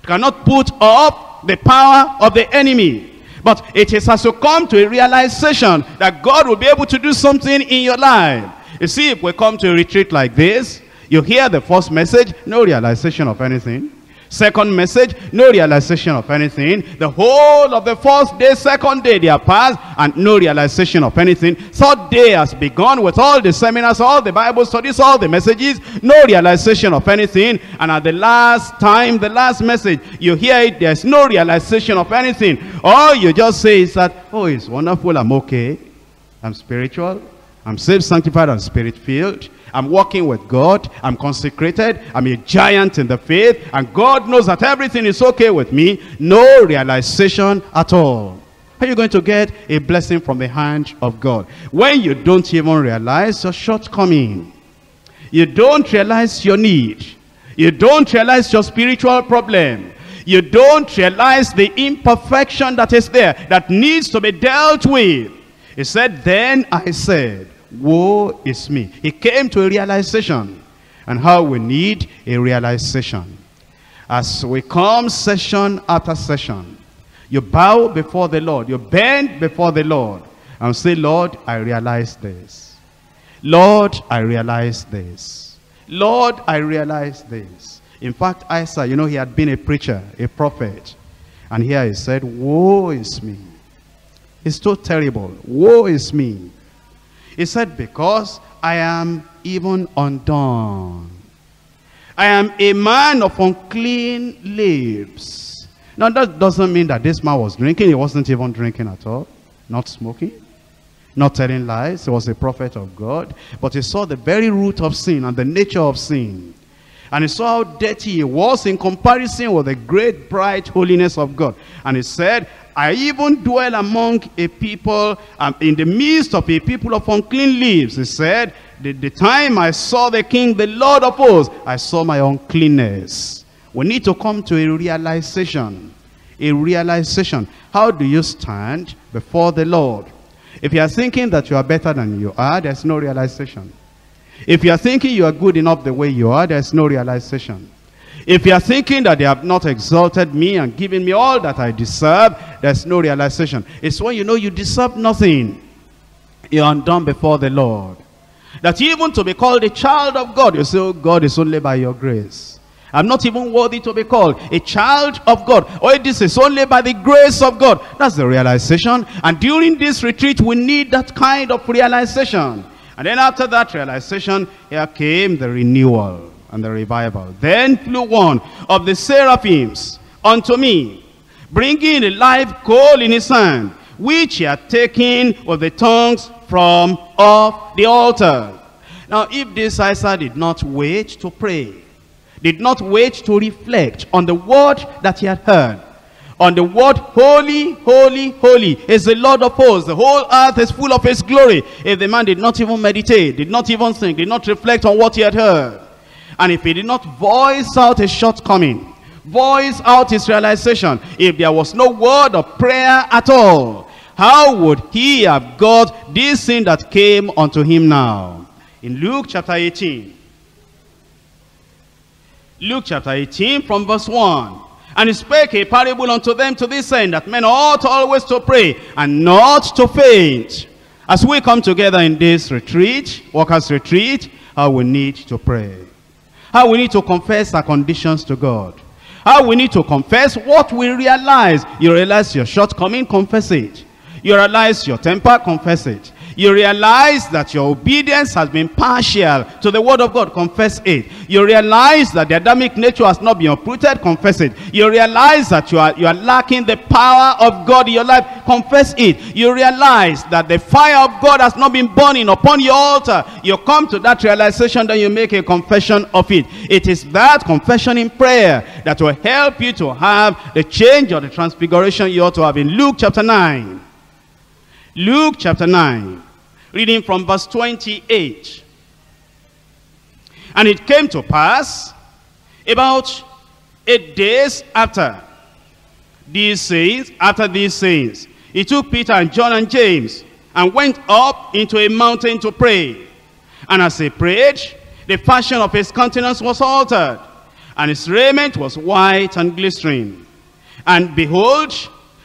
Cannot put up the power of the enemy. But it is as you come to a realization that God will be able to do something in your life. You see, if we come to a retreat like this, you hear the first message, no realization of anything. Second message, no realization of anything. The whole of the first day, second day, they are passed, and no realization of anything. Third day has begun with all the seminars, all the Bible studies, all the messages, no realization of anything. And at the last time, the last message, you hear it, there's no realization of anything. All you just say is that, oh, it's wonderful, I'm okay, I'm spiritual, I'm saved, sanctified, and spirit-filled. I'm walking with God. I'm consecrated. I'm a giant in the faith. And God knows that everything is okay with me. No realization at all. Are you going to get a blessing from the hand of God? When you don't even realize your shortcoming. You don't realize your need. You don't realize your spiritual problem. You don't realize the imperfection that is there that needs to be dealt with. He said, then I said, woe is me. He came to a realization and how we need a realization. As we come session after session, you bow before the Lord, you bend before the Lord and say, Lord, I realize this. Lord, I realize this. Lord, I realize this. In fact, Isaiah, you know, he had been a preacher, a prophet. And here he said, woe is me. It's so terrible. Woe is me. He said, because I am even undone. I am a man of unclean lips. Now that doesn't mean that this man was drinking. He wasn't even drinking at all. Not smoking. not telling lies. He was a prophet of God. But he saw the very root of sin and the nature of sin. And he saw how dirty he was in comparison with the great bright holiness of God. And he said, I even dwell among a people, um, in the midst of a people of unclean lips. He said, the, the time I saw the king, the Lord of hosts, I saw my uncleanness. We need to come to a realization. A realization. How do you stand before the Lord? If you are thinking that you are better than you are, there's no realization. If you are thinking you are good enough the way you are, there's no realization. If you are thinking that they have not exalted me and given me all that I deserve, there's no realization. It's when you know you deserve nothing. You're undone before the Lord. That even to be called a child of God, you say, oh, God is only by your grace. I'm not even worthy to be called a child of God. Oh, this is only by the grace of God. That's the realization. And during this retreat, we need that kind of realization. And then after that realization, here came the renewal and the revival. Then flew one of the seraphims unto me, bringing a live coal in his hand, which he had taken with the tongues from off the altar. Now, if this Isaiah did not wait to pray, did not wait to reflect on the word that he had heard, on the word holy, holy, holy is the Lord of hosts. The whole earth is full of his glory. If the man did not even meditate, did not even think, did not reflect on what he had heard, and if he did not voice out his shortcoming, voice out his realization, if there was no word of prayer at all, how would he have got this thing that came unto him now? In Luke chapter 18. Luke chapter 18 from verse 1. And he spake a parable unto them to this end, that men ought always to pray, and not to faint. As we come together in this retreat, workers retreat, how we need to pray. How we need to confess our conditions to God. How we need to confess what we realize. You realize your shortcoming, confess it. You realize your temper, confess it. You realize that your obedience has been partial to the word of God. Confess it. You realize that the Adamic nature has not been uprooted. Confess it. You realize that you are, you are lacking the power of God in your life. Confess it. You realize that the fire of God has not been burning upon your altar. You come to that realization, then you make a confession of it. It is that confession in prayer that will help you to have the change or the transfiguration you ought to have in Luke chapter 9. Luke chapter 9. Reading from verse 28. And it came to pass about eight days after these sayings, after these sayings, he took Peter and John and James and went up into a mountain to pray. And as he prayed, the fashion of his countenance was altered, and his raiment was white and glistening. And behold,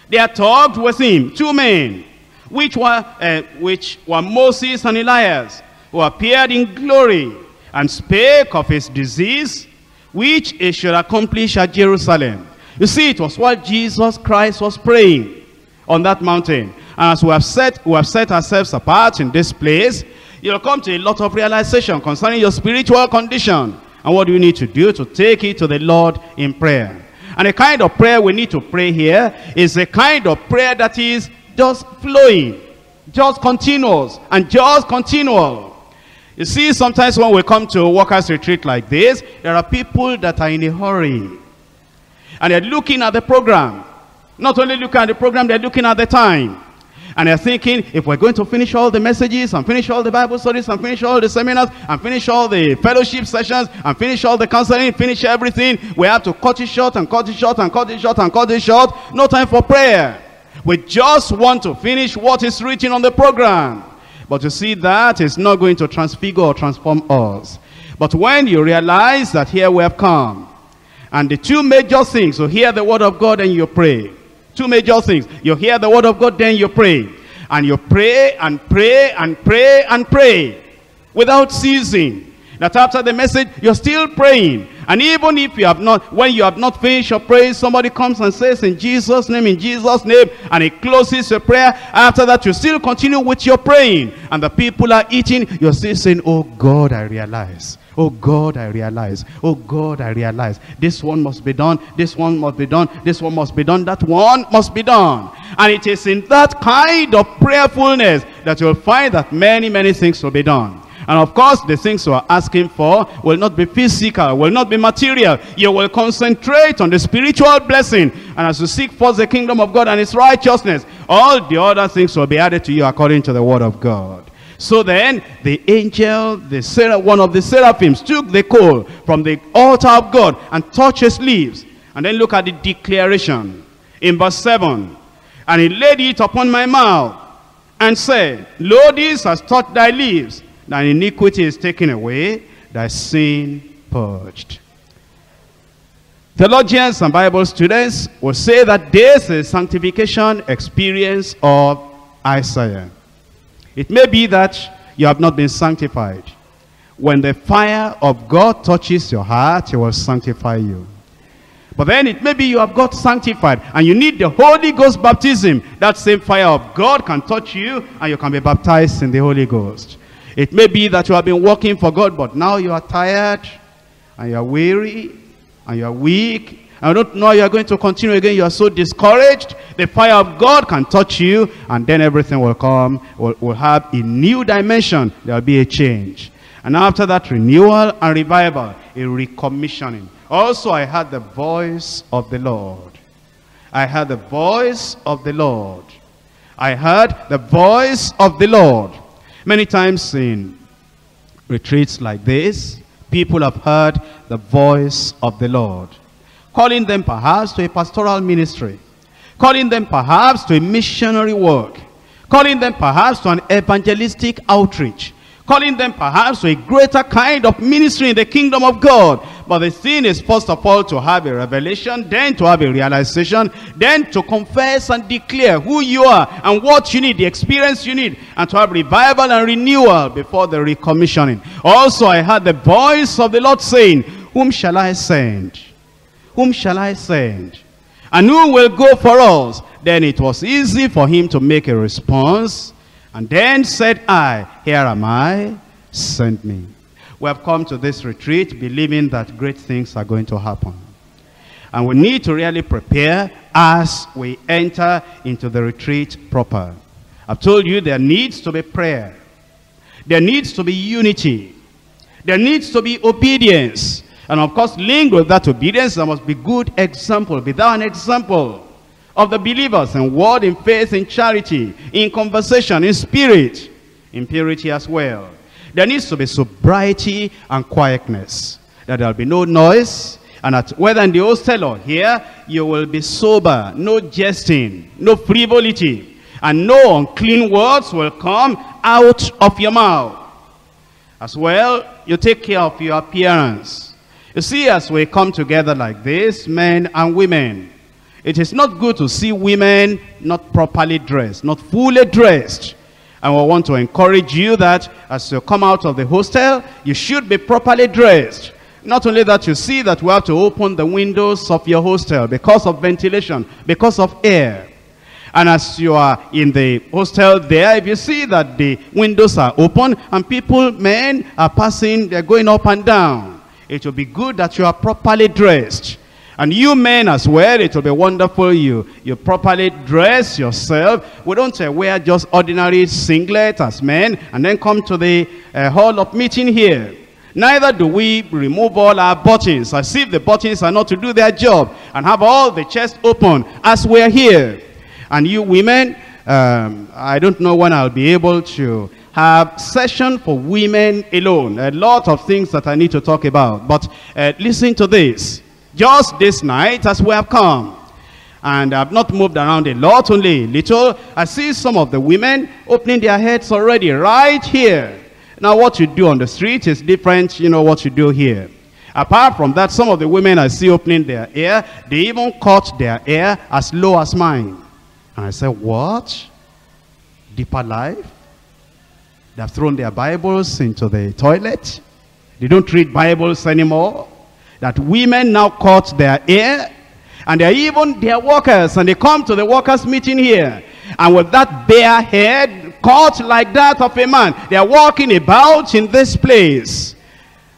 there talked with him two men, which were, uh, which were Moses and Elias, who appeared in glory, and spake of his disease, which he should accomplish at Jerusalem. You see, it was while Jesus Christ was praying on that mountain. And as we have set, we have set ourselves apart in this place, you'll come to a lot of realization concerning your spiritual condition. And what do you need to do to take it to the Lord in prayer? And the kind of prayer we need to pray here is a kind of prayer that is just flowing, just continuous, and just continual. You see, sometimes when we come to a workers retreat like this, there are people that are in a hurry. And they're looking at the program. Not only looking at the program, they're looking at the time. And they're thinking, if we're going to finish all the messages, and finish all the Bible studies, and finish all the seminars, and finish all the fellowship sessions, and finish all the counseling, finish everything, we have to cut it short, and cut it short, and cut it short, and cut it short. No time for prayer. We just want to finish what is written on the program. But you see, that is not going to transfigure or transform us. But when you realize that here we have come, and the two major things, you hear the word of God and you pray. Two major things. You hear the word of God, then you pray. And you pray and pray and pray and pray without ceasing. That after the message, you're still praying. And even if you have not, when you have not finished your prayer, somebody comes and says, in Jesus' name, in Jesus' name, and he closes your prayer. After that, you still continue with your praying. And the people are eating, you're still saying, oh God, I realize. Oh God, I realize. Oh God, I realize. This one must be done. This one must be done. This one must be done. That one must be done. And it is in that kind of prayerfulness that you'll find that many, many things will be done. And of course, the things you are asking for will not be physical, will not be material. You will concentrate on the spiritual blessing. And as you seek first the kingdom of God and its righteousness, all the other things will be added to you according to the word of God. So then, the angel, the seraph, one of the seraphims, took the coal from the altar of God and touched his leaves. And then look at the declaration in verse 7. And he laid it upon my mouth and said, Lo, this has touched thy leaves. Thy iniquity is taken away, thy sin purged. Theologians and Bible students will say that this is sanctification experience of Isaiah. It may be that you have not been sanctified. When the fire of God touches your heart, he will sanctify you. But then it may be you have got sanctified and you need the Holy Ghost baptism. That same fire of God can touch you and you can be baptized in the Holy Ghost. It may be that you have been working for God, but now you are tired and you are weary and you are weak I don't know you are going to continue again. You are so discouraged. The fire of God can touch you and then everything will come, will, will have a new dimension. There will be a change. And after that renewal and revival, a recommissioning. Also, I heard the voice of the Lord. I heard the voice of the Lord. I heard the voice of the Lord. Many times in retreats like this, people have heard the voice of the Lord calling them perhaps to a pastoral ministry, calling them perhaps to a missionary work, calling them perhaps to an evangelistic outreach, calling them perhaps to a greater kind of ministry in the kingdom of God. But the thing is first of all to have a revelation, then to have a realization, then to confess and declare who you are and what you need, the experience you need, and to have revival and renewal before the recommissioning. Also I heard the voice of the Lord saying, Whom shall I send? Whom shall I send? And who will go for us? Then it was easy for him to make a response. And then said I, Here am I, send me. We have come to this retreat believing that great things are going to happen. And we need to really prepare as we enter into the retreat proper. I've told you there needs to be prayer. There needs to be unity. There needs to be obedience. And of course, linked with that obedience, there must be good example. Be an example of the believers in word, in faith, in charity, in conversation, in spirit, in purity as well. There needs to be sobriety and quietness. That there will be no noise. And at, whether in the hostel or here, you will be sober. No jesting, no frivolity. And no unclean words will come out of your mouth. As well, you take care of your appearance. You see, as we come together like this, men and women, it is not good to see women not properly dressed, not fully dressed. And we want to encourage you that as you come out of the hostel, you should be properly dressed. Not only that, you see that we have to open the windows of your hostel because of ventilation, because of air. And as you are in the hostel there, if you see that the windows are open and people, men, are passing, they're going up and down it will be good that you are properly dressed. And you men as well, it will be wonderful you, you properly dress yourself. We don't uh, wear just ordinary singlet as men and then come to the uh, hall of meeting here. Neither do we remove all our buttons as if the buttons are not to do their job and have all the chest open as we're here. And you women, um, I don't know when I'll be able to have session for women alone. A lot of things that I need to talk about. But uh, listen to this. Just this night as we have come. And I've not moved around a lot, only a little. I see some of the women opening their heads already right here. Now what you do on the street is different, you know, what you do here. Apart from that, some of the women I see opening their ear, they even cut their hair as low as mine. And I said, what? Deeper life? They have thrown their Bibles into the toilet. They don't read Bibles anymore. That women now cut their hair. And they're even their workers. And they come to the workers meeting here. And with that bare head cut like that of a man. They are walking about in this place.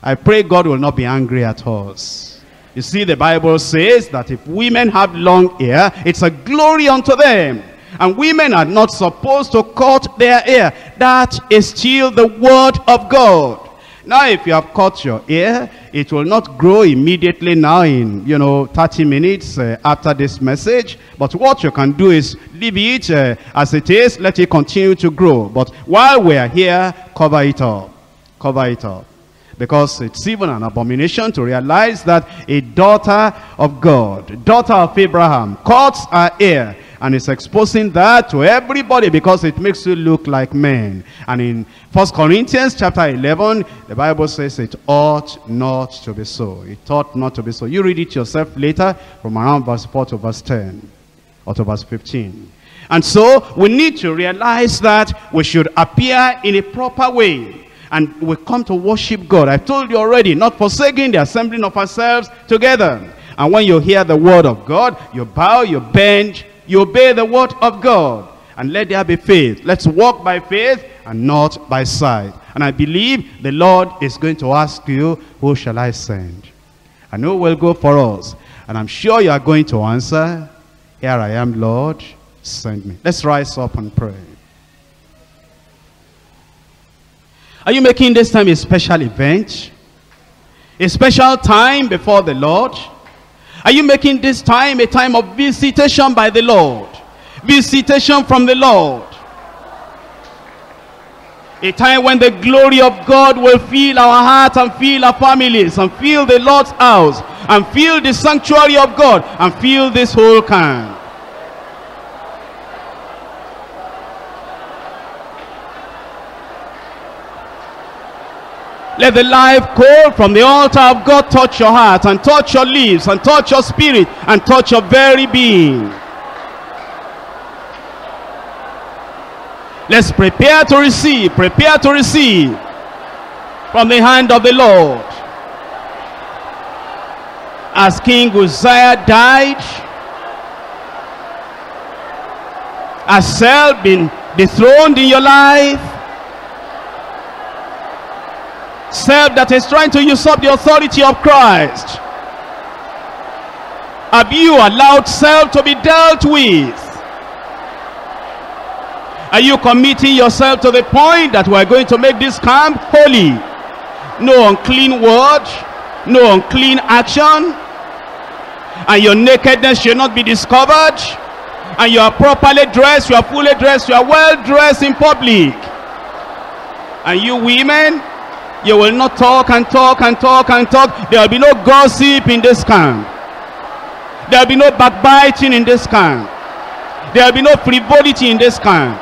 I pray God will not be angry at us. You see, the Bible says that if women have long hair, it's a glory unto them. And women are not supposed to cut their hair. That is still the word of God. Now, if you have cut your hair, it will not grow immediately now in, you know, 30 minutes uh, after this message. But what you can do is leave it uh, as it is, let it continue to grow. But while we are here, cover it up. Cover it up. Because it's even an abomination to realize that a daughter of God, daughter of Abraham, cuts her hair and is exposing that to everybody because it makes you look like men. And in First Corinthians chapter 11, the Bible says it ought not to be so. It ought not to be so. You read it yourself later from around verse 4 to verse 10 or to verse 15. And so we need to realize that we should appear in a proper way. And we come to worship God. I've told you already, not forsaking the assembling of ourselves together. And when you hear the word of God, you bow, you bend, you obey the word of God. And let there be faith. Let's walk by faith and not by sight. And I believe the Lord is going to ask you, who shall I send? And who will go for us? And I'm sure you are going to answer, here I am, Lord, send me. Let's rise up and pray. Are you making this time a special event? A special time before the Lord? Are you making this time a time of visitation by the Lord? Visitation from the Lord. A time when the glory of God will fill our hearts and fill our families and fill the Lord's house and fill the sanctuary of God and fill this whole camp. Let the live coal from the altar of God touch your heart and touch your lips and touch your spirit and touch your very being. Let's prepare to receive, prepare to receive from the hand of the Lord. As King Uzziah died, has self been dethroned in your life? Self that is trying to usurp the authority of Christ. Have you allowed self to be dealt with? Are you committing yourself to the point that we're going to make this camp holy? No unclean word, no unclean action, and your nakedness should not be discovered, and you are properly dressed, you are fully dressed, you are well dressed in public. And you women, you will not talk and talk and talk and talk. There will be no gossip in this camp. There will be no backbiting in this camp. There will be no frivolity in this camp.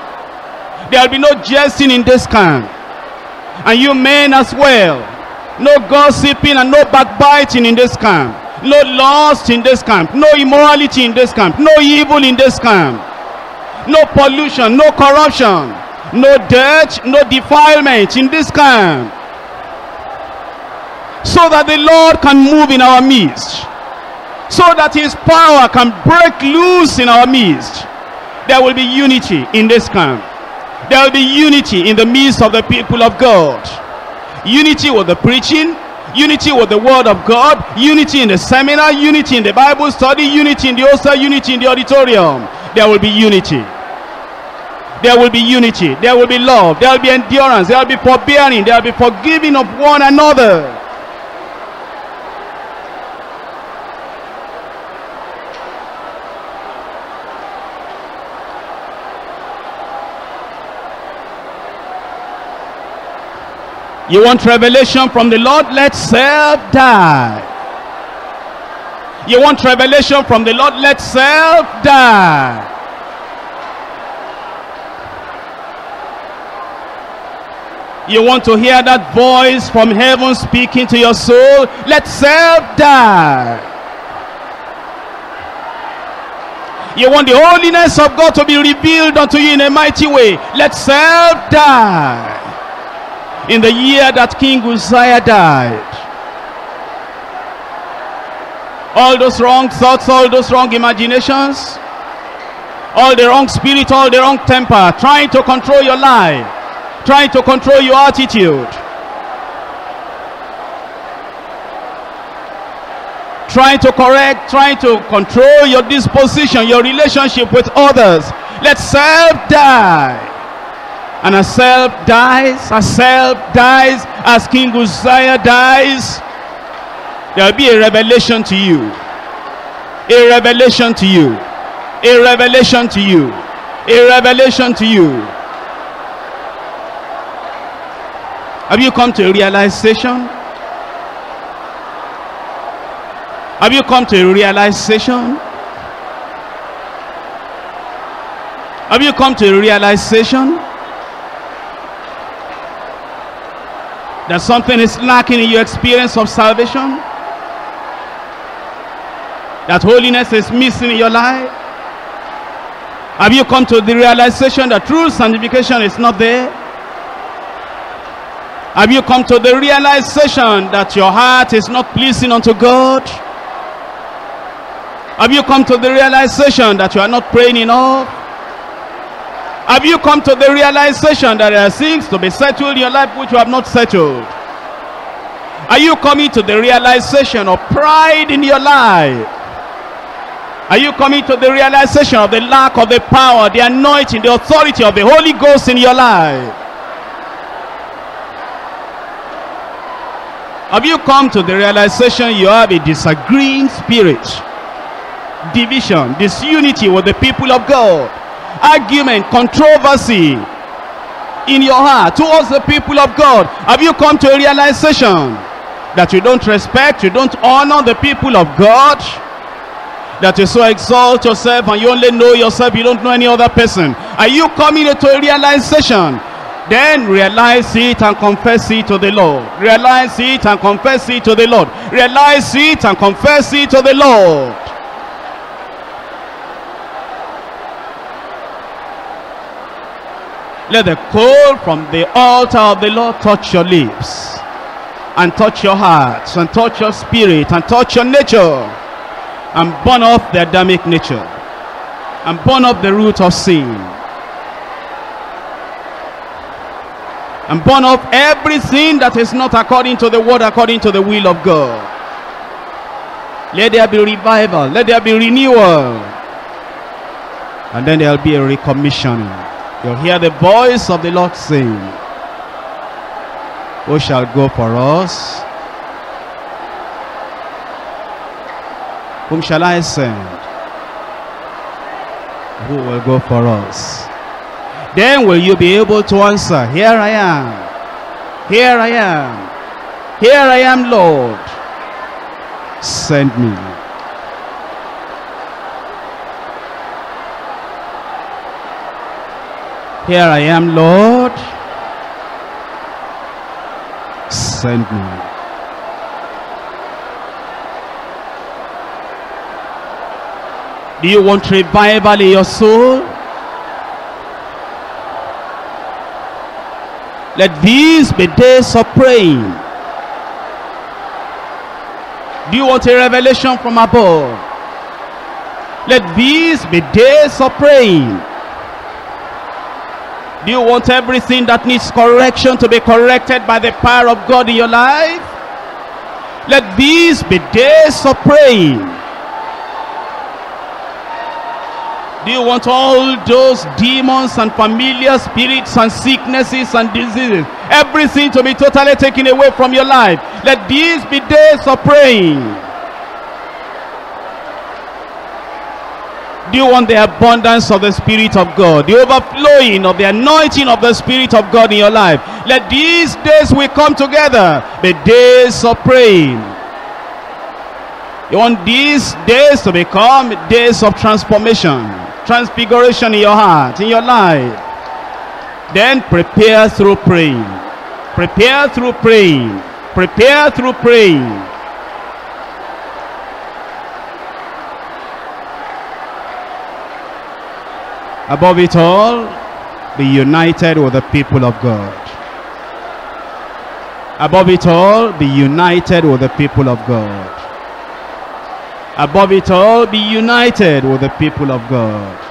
There will be no jesting in this camp. And you men as well. No gossiping and no backbiting in this camp. No lust in this camp. No immorality in this camp. No evil in this camp. No pollution, no corruption. No dirt, no defilement in this camp so that the Lord can move in our midst. So that his power can break loose in our midst. There will be unity in this camp. There will be unity in the midst of the people of God. Unity with the preaching. Unity with the word of God. Unity in the seminar. Unity in the Bible study. Unity in the hostel. Unity in the auditorium. There will be unity. There will be unity. There will be love. There will be endurance. There will be forbearing. There will be forgiving of one another You want revelation from the Lord? Let self die. You want revelation from the Lord? Let self die. You want to hear that voice from heaven speaking to your soul? Let self die. You want the holiness of God to be revealed unto you in a mighty way? Let self die in the year that King Uzziah died. All those wrong thoughts, all those wrong imaginations, all the wrong spirit, all the wrong temper, trying to control your life, trying to control your attitude. Trying to correct, trying to control your disposition, your relationship with others. Let self die. And as self dies, as self dies, as King Uzziah dies, there will be a revelation to you. A revelation to you. A revelation to you. A revelation to you. Have you come to a realization? Have you come to a realization? Have you come to a realization that something is lacking in your experience of salvation? That holiness is missing in your life? Have you come to the realization that true sanctification is not there? Have you come to the realization that your heart is not pleasing unto God? Have you come to the realization that you are not praying enough? Have you come to the realization that there are things to be settled in your life which you have not settled? Are you coming to the realization of pride in your life? Are you coming to the realization of the lack of the power, the anointing, the authority of the Holy Ghost in your life? Have you come to the realization you have a disagreeing spirit? Division, disunity with the people of God argument, controversy in your heart towards the people of God? Have you come to a realization that you don't respect, you don't honor the people of God? That you so exalt yourself and you only know yourself, you don't know any other person. Are you coming to a realization? Then realize it and confess it to the Lord. Realize it and confess it to the Lord. Realize it and confess it to the Lord. Let the coal from the altar of the Lord touch your lips and touch your heart and touch your spirit and touch your nature and burn off the Adamic nature and burn up the root of sin and burn up everything that is not according to the word according to the will of God. Let there be revival let there be renewal and then there will be a recommissioning You'll hear the voice of the Lord sing. Who shall go for us? Whom shall I send? Who will go for us? Then will you be able to answer, Here I am. Here I am. Here I am, Lord. Send me. Here I am, Lord. Send me. Do you want revival in your soul? Let these be days of praying. Do you want a revelation from above? Let these be days of praying. Do you want everything that needs correction to be corrected by the power of God in your life? Let these be days of praying. Do you want all those demons and familiar spirits and sicknesses and diseases, everything to be totally taken away from your life? Let these be days of praying. Do you want the abundance of the Spirit of God? The overflowing of the anointing of the Spirit of God in your life? Let these days we come together, the days of praying. You want these days to become days of transformation, transfiguration in your heart, in your life. Then prepare through praying. Prepare through praying. Prepare through praying. Above it all, be united with the people of God. Above it all, be united with the people of God. Above it all, be united with the people of God.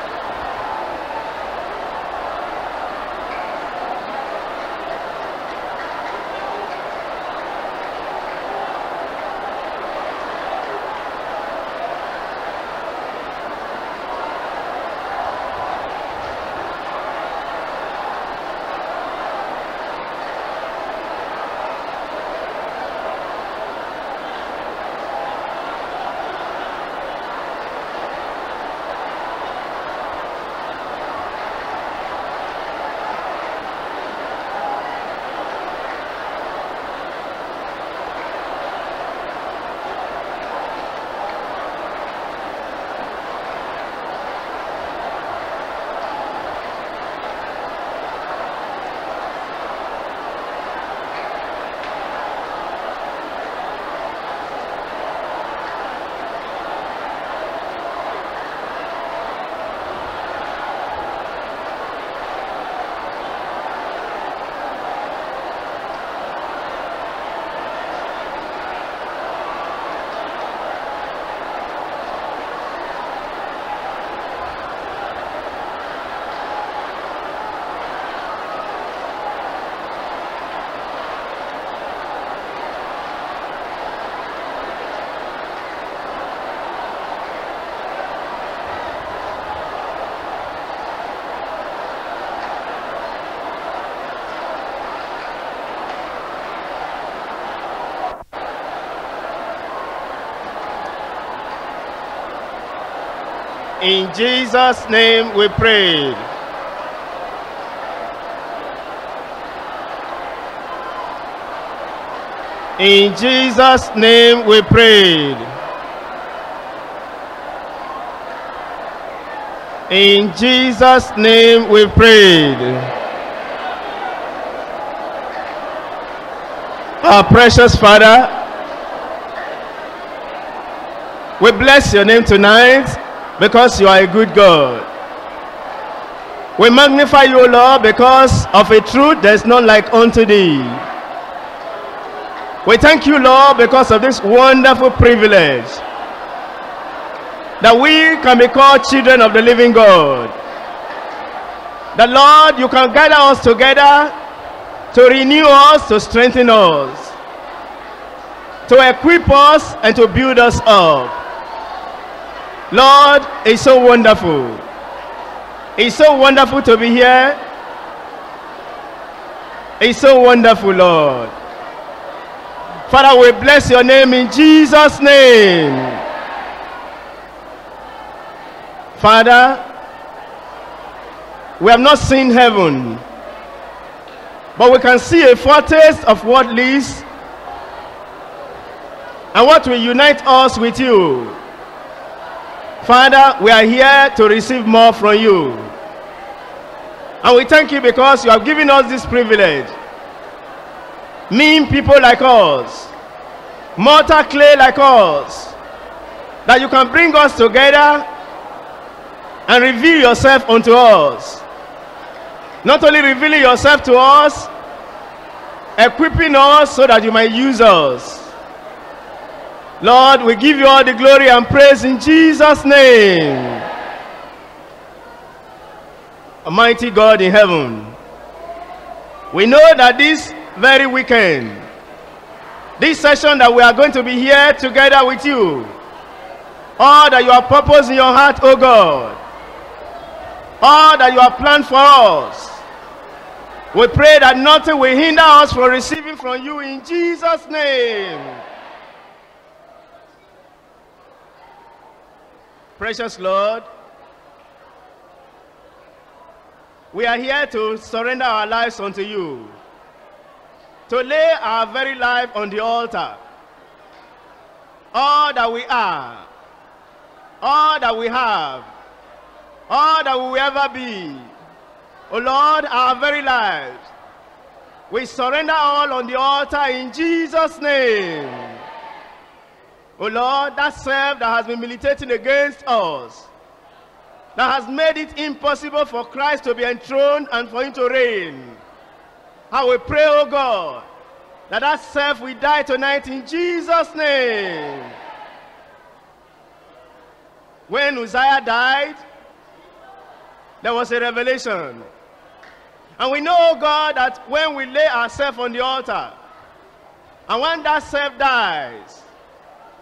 In Jesus' name we pray. In Jesus' name we prayed. In Jesus' name we prayed. Our precious Father, we bless your name tonight because you are a good God. We magnify you, Lord, because of a truth there is none like unto thee. We thank you, Lord, because of this wonderful privilege that we can be called children of the living God. That, Lord, you can gather us together to renew us, to strengthen us, to equip us, and to build us up. Lord, it's so wonderful. It's so wonderful to be here. It's so wonderful, Lord. Father, we bless your name in Jesus' name. Father, we have not seen heaven, but we can see a foretaste of what leads and what will unite us with you. Father, we are here to receive more from you. And we thank you because you have given us this privilege. Mean people like us, mortal clay like us, that you can bring us together and reveal yourself unto us. Not only revealing yourself to us, equipping us so that you might use us. Lord, we give you all the glory and praise in Jesus' name. Almighty God in heaven, we know that this very weekend, this session that we are going to be here together with you, all that you have purpose in your heart, O God, all that you have planned for us, we pray that nothing will hinder us from receiving from you in Jesus' name. Precious Lord, we are here to surrender our lives unto you, to lay our very life on the altar. All that we are, all that we have, all that we will ever be, O Lord, our very lives, we surrender all on the altar in Jesus' name. Oh Lord, that self that has been militating against us, that has made it impossible for Christ to be enthroned and for him to reign. I will pray, oh God, that that self will die tonight in Jesus' name. When Uzziah died, there was a revelation. And we know, oh God, that when we lay ourselves on the altar, and when that self dies,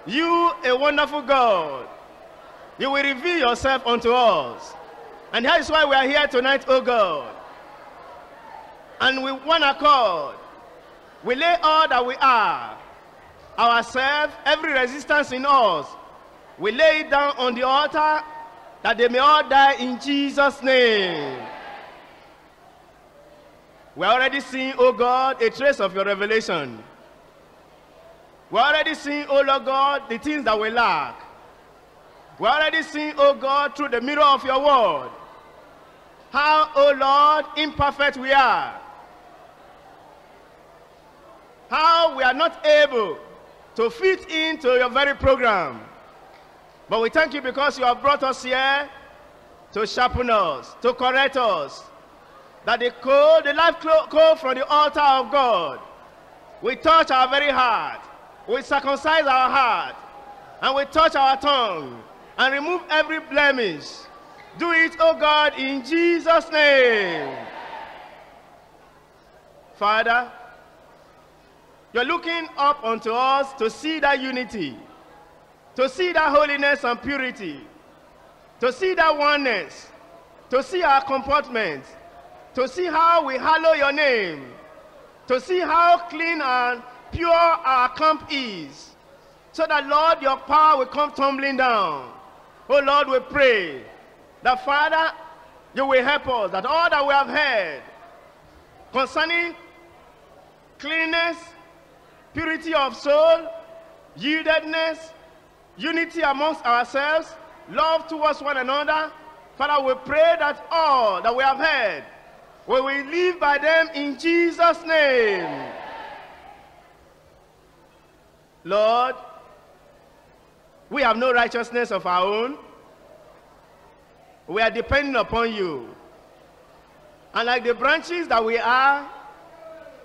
you, a wonderful God, you will reveal yourself unto us. And that is why we are here tonight, oh God. And with one accord, we lay all that we are, ourselves, every resistance in us, we lay it down on the altar that they may all die in Jesus' name. We are already seeing, oh God, a trace of your revelation. We're already seeing, oh Lord God, the things that we lack. We're already seeing, oh God, through the mirror of your word, how, oh Lord, imperfect we are. How we are not able to fit into your very program. But we thank you because you have brought us here to sharpen us, to correct us. That the code, the life code from the altar of God, we touch our very heart we circumcise our heart, and we touch our tongue, and remove every blemish. Do it, O oh God, in Jesus' name. Father, you're looking up unto us to see that unity, to see that holiness and purity, to see that oneness, to see our comportment, to see how we hallow your name, to see how clean and pure our camp is, so that, Lord, your power will come tumbling down. Oh Lord, we pray that Father, you will help us that all that we have heard concerning cleanness, purity of soul, yieldedness, unity amongst ourselves, love towards one another. Father, we pray that all that we have heard, we will live by them in Jesus' name. Lord, we have no righteousness of our own. We are depending upon you. And like the branches that we are,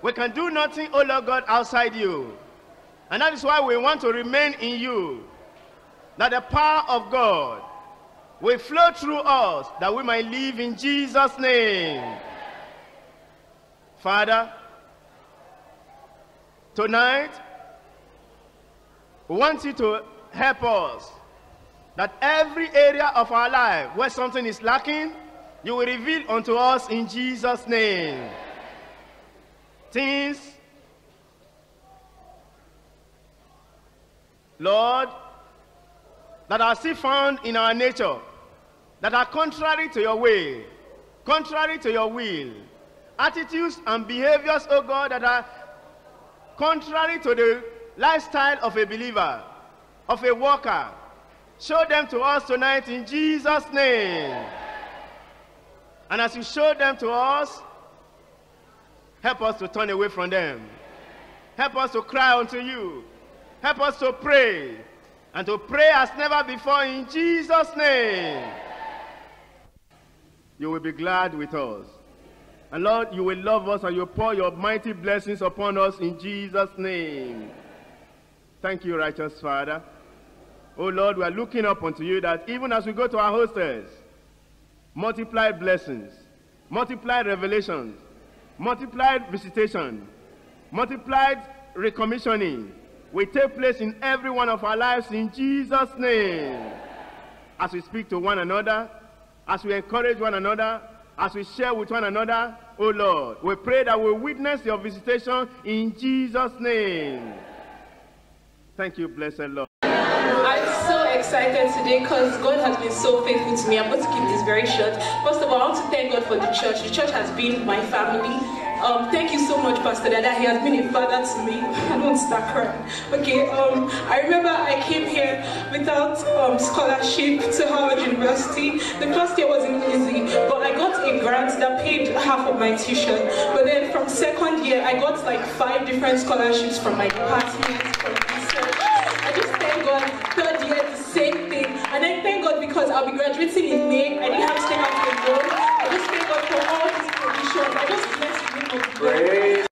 we can do nothing, oh Lord God, outside you. And that is why we want to remain in you. That the power of God will flow through us, that we might live in Jesus' name. Father, tonight, we want you to help us that every area of our life where something is lacking, you will reveal unto us in Jesus' name. Things, Lord, that are still found in our nature, that are contrary to your way, contrary to your will, attitudes and behaviors, oh God, that are contrary to the lifestyle of a believer, of a worker. Show them to us tonight in Jesus' name. And as you show them to us, help us to turn away from them. Help us to cry unto you. Help us to pray. And to pray as never before in Jesus' name. You will be glad with us. And Lord, you will love us and you pour your mighty blessings upon us in Jesus' name. Thank you, righteous Father. Oh Lord, we are looking up unto you that even as we go to our hostels, multiplied blessings, multiplied revelations, multiplied visitation, multiplied recommissioning will take place in every one of our lives in Jesus' name. As we speak to one another, as we encourage one another, as we share with one another, oh Lord, we pray that we witness your visitation in Jesus' name. Thank you, blessed Lord. I'm so excited today because God has been so faithful to me. I'm going to keep this very short. First of all, I want to thank God for the church. The church has been my family. Um, thank you so much, Pastor Dada. He has been a father to me. <laughs> I don't start crying. Okay, um, I remember I came here without um, scholarship to Howard University. The first year wasn't easy, but I got a grant that paid half of my tuition. But then from second year, I got like five different scholarships from my department, God. Third year, the same thing. And I thank God because I'll be graduating in May. I didn't have to take out a loan. I just thank God for all his provisions. I just bless the name of God.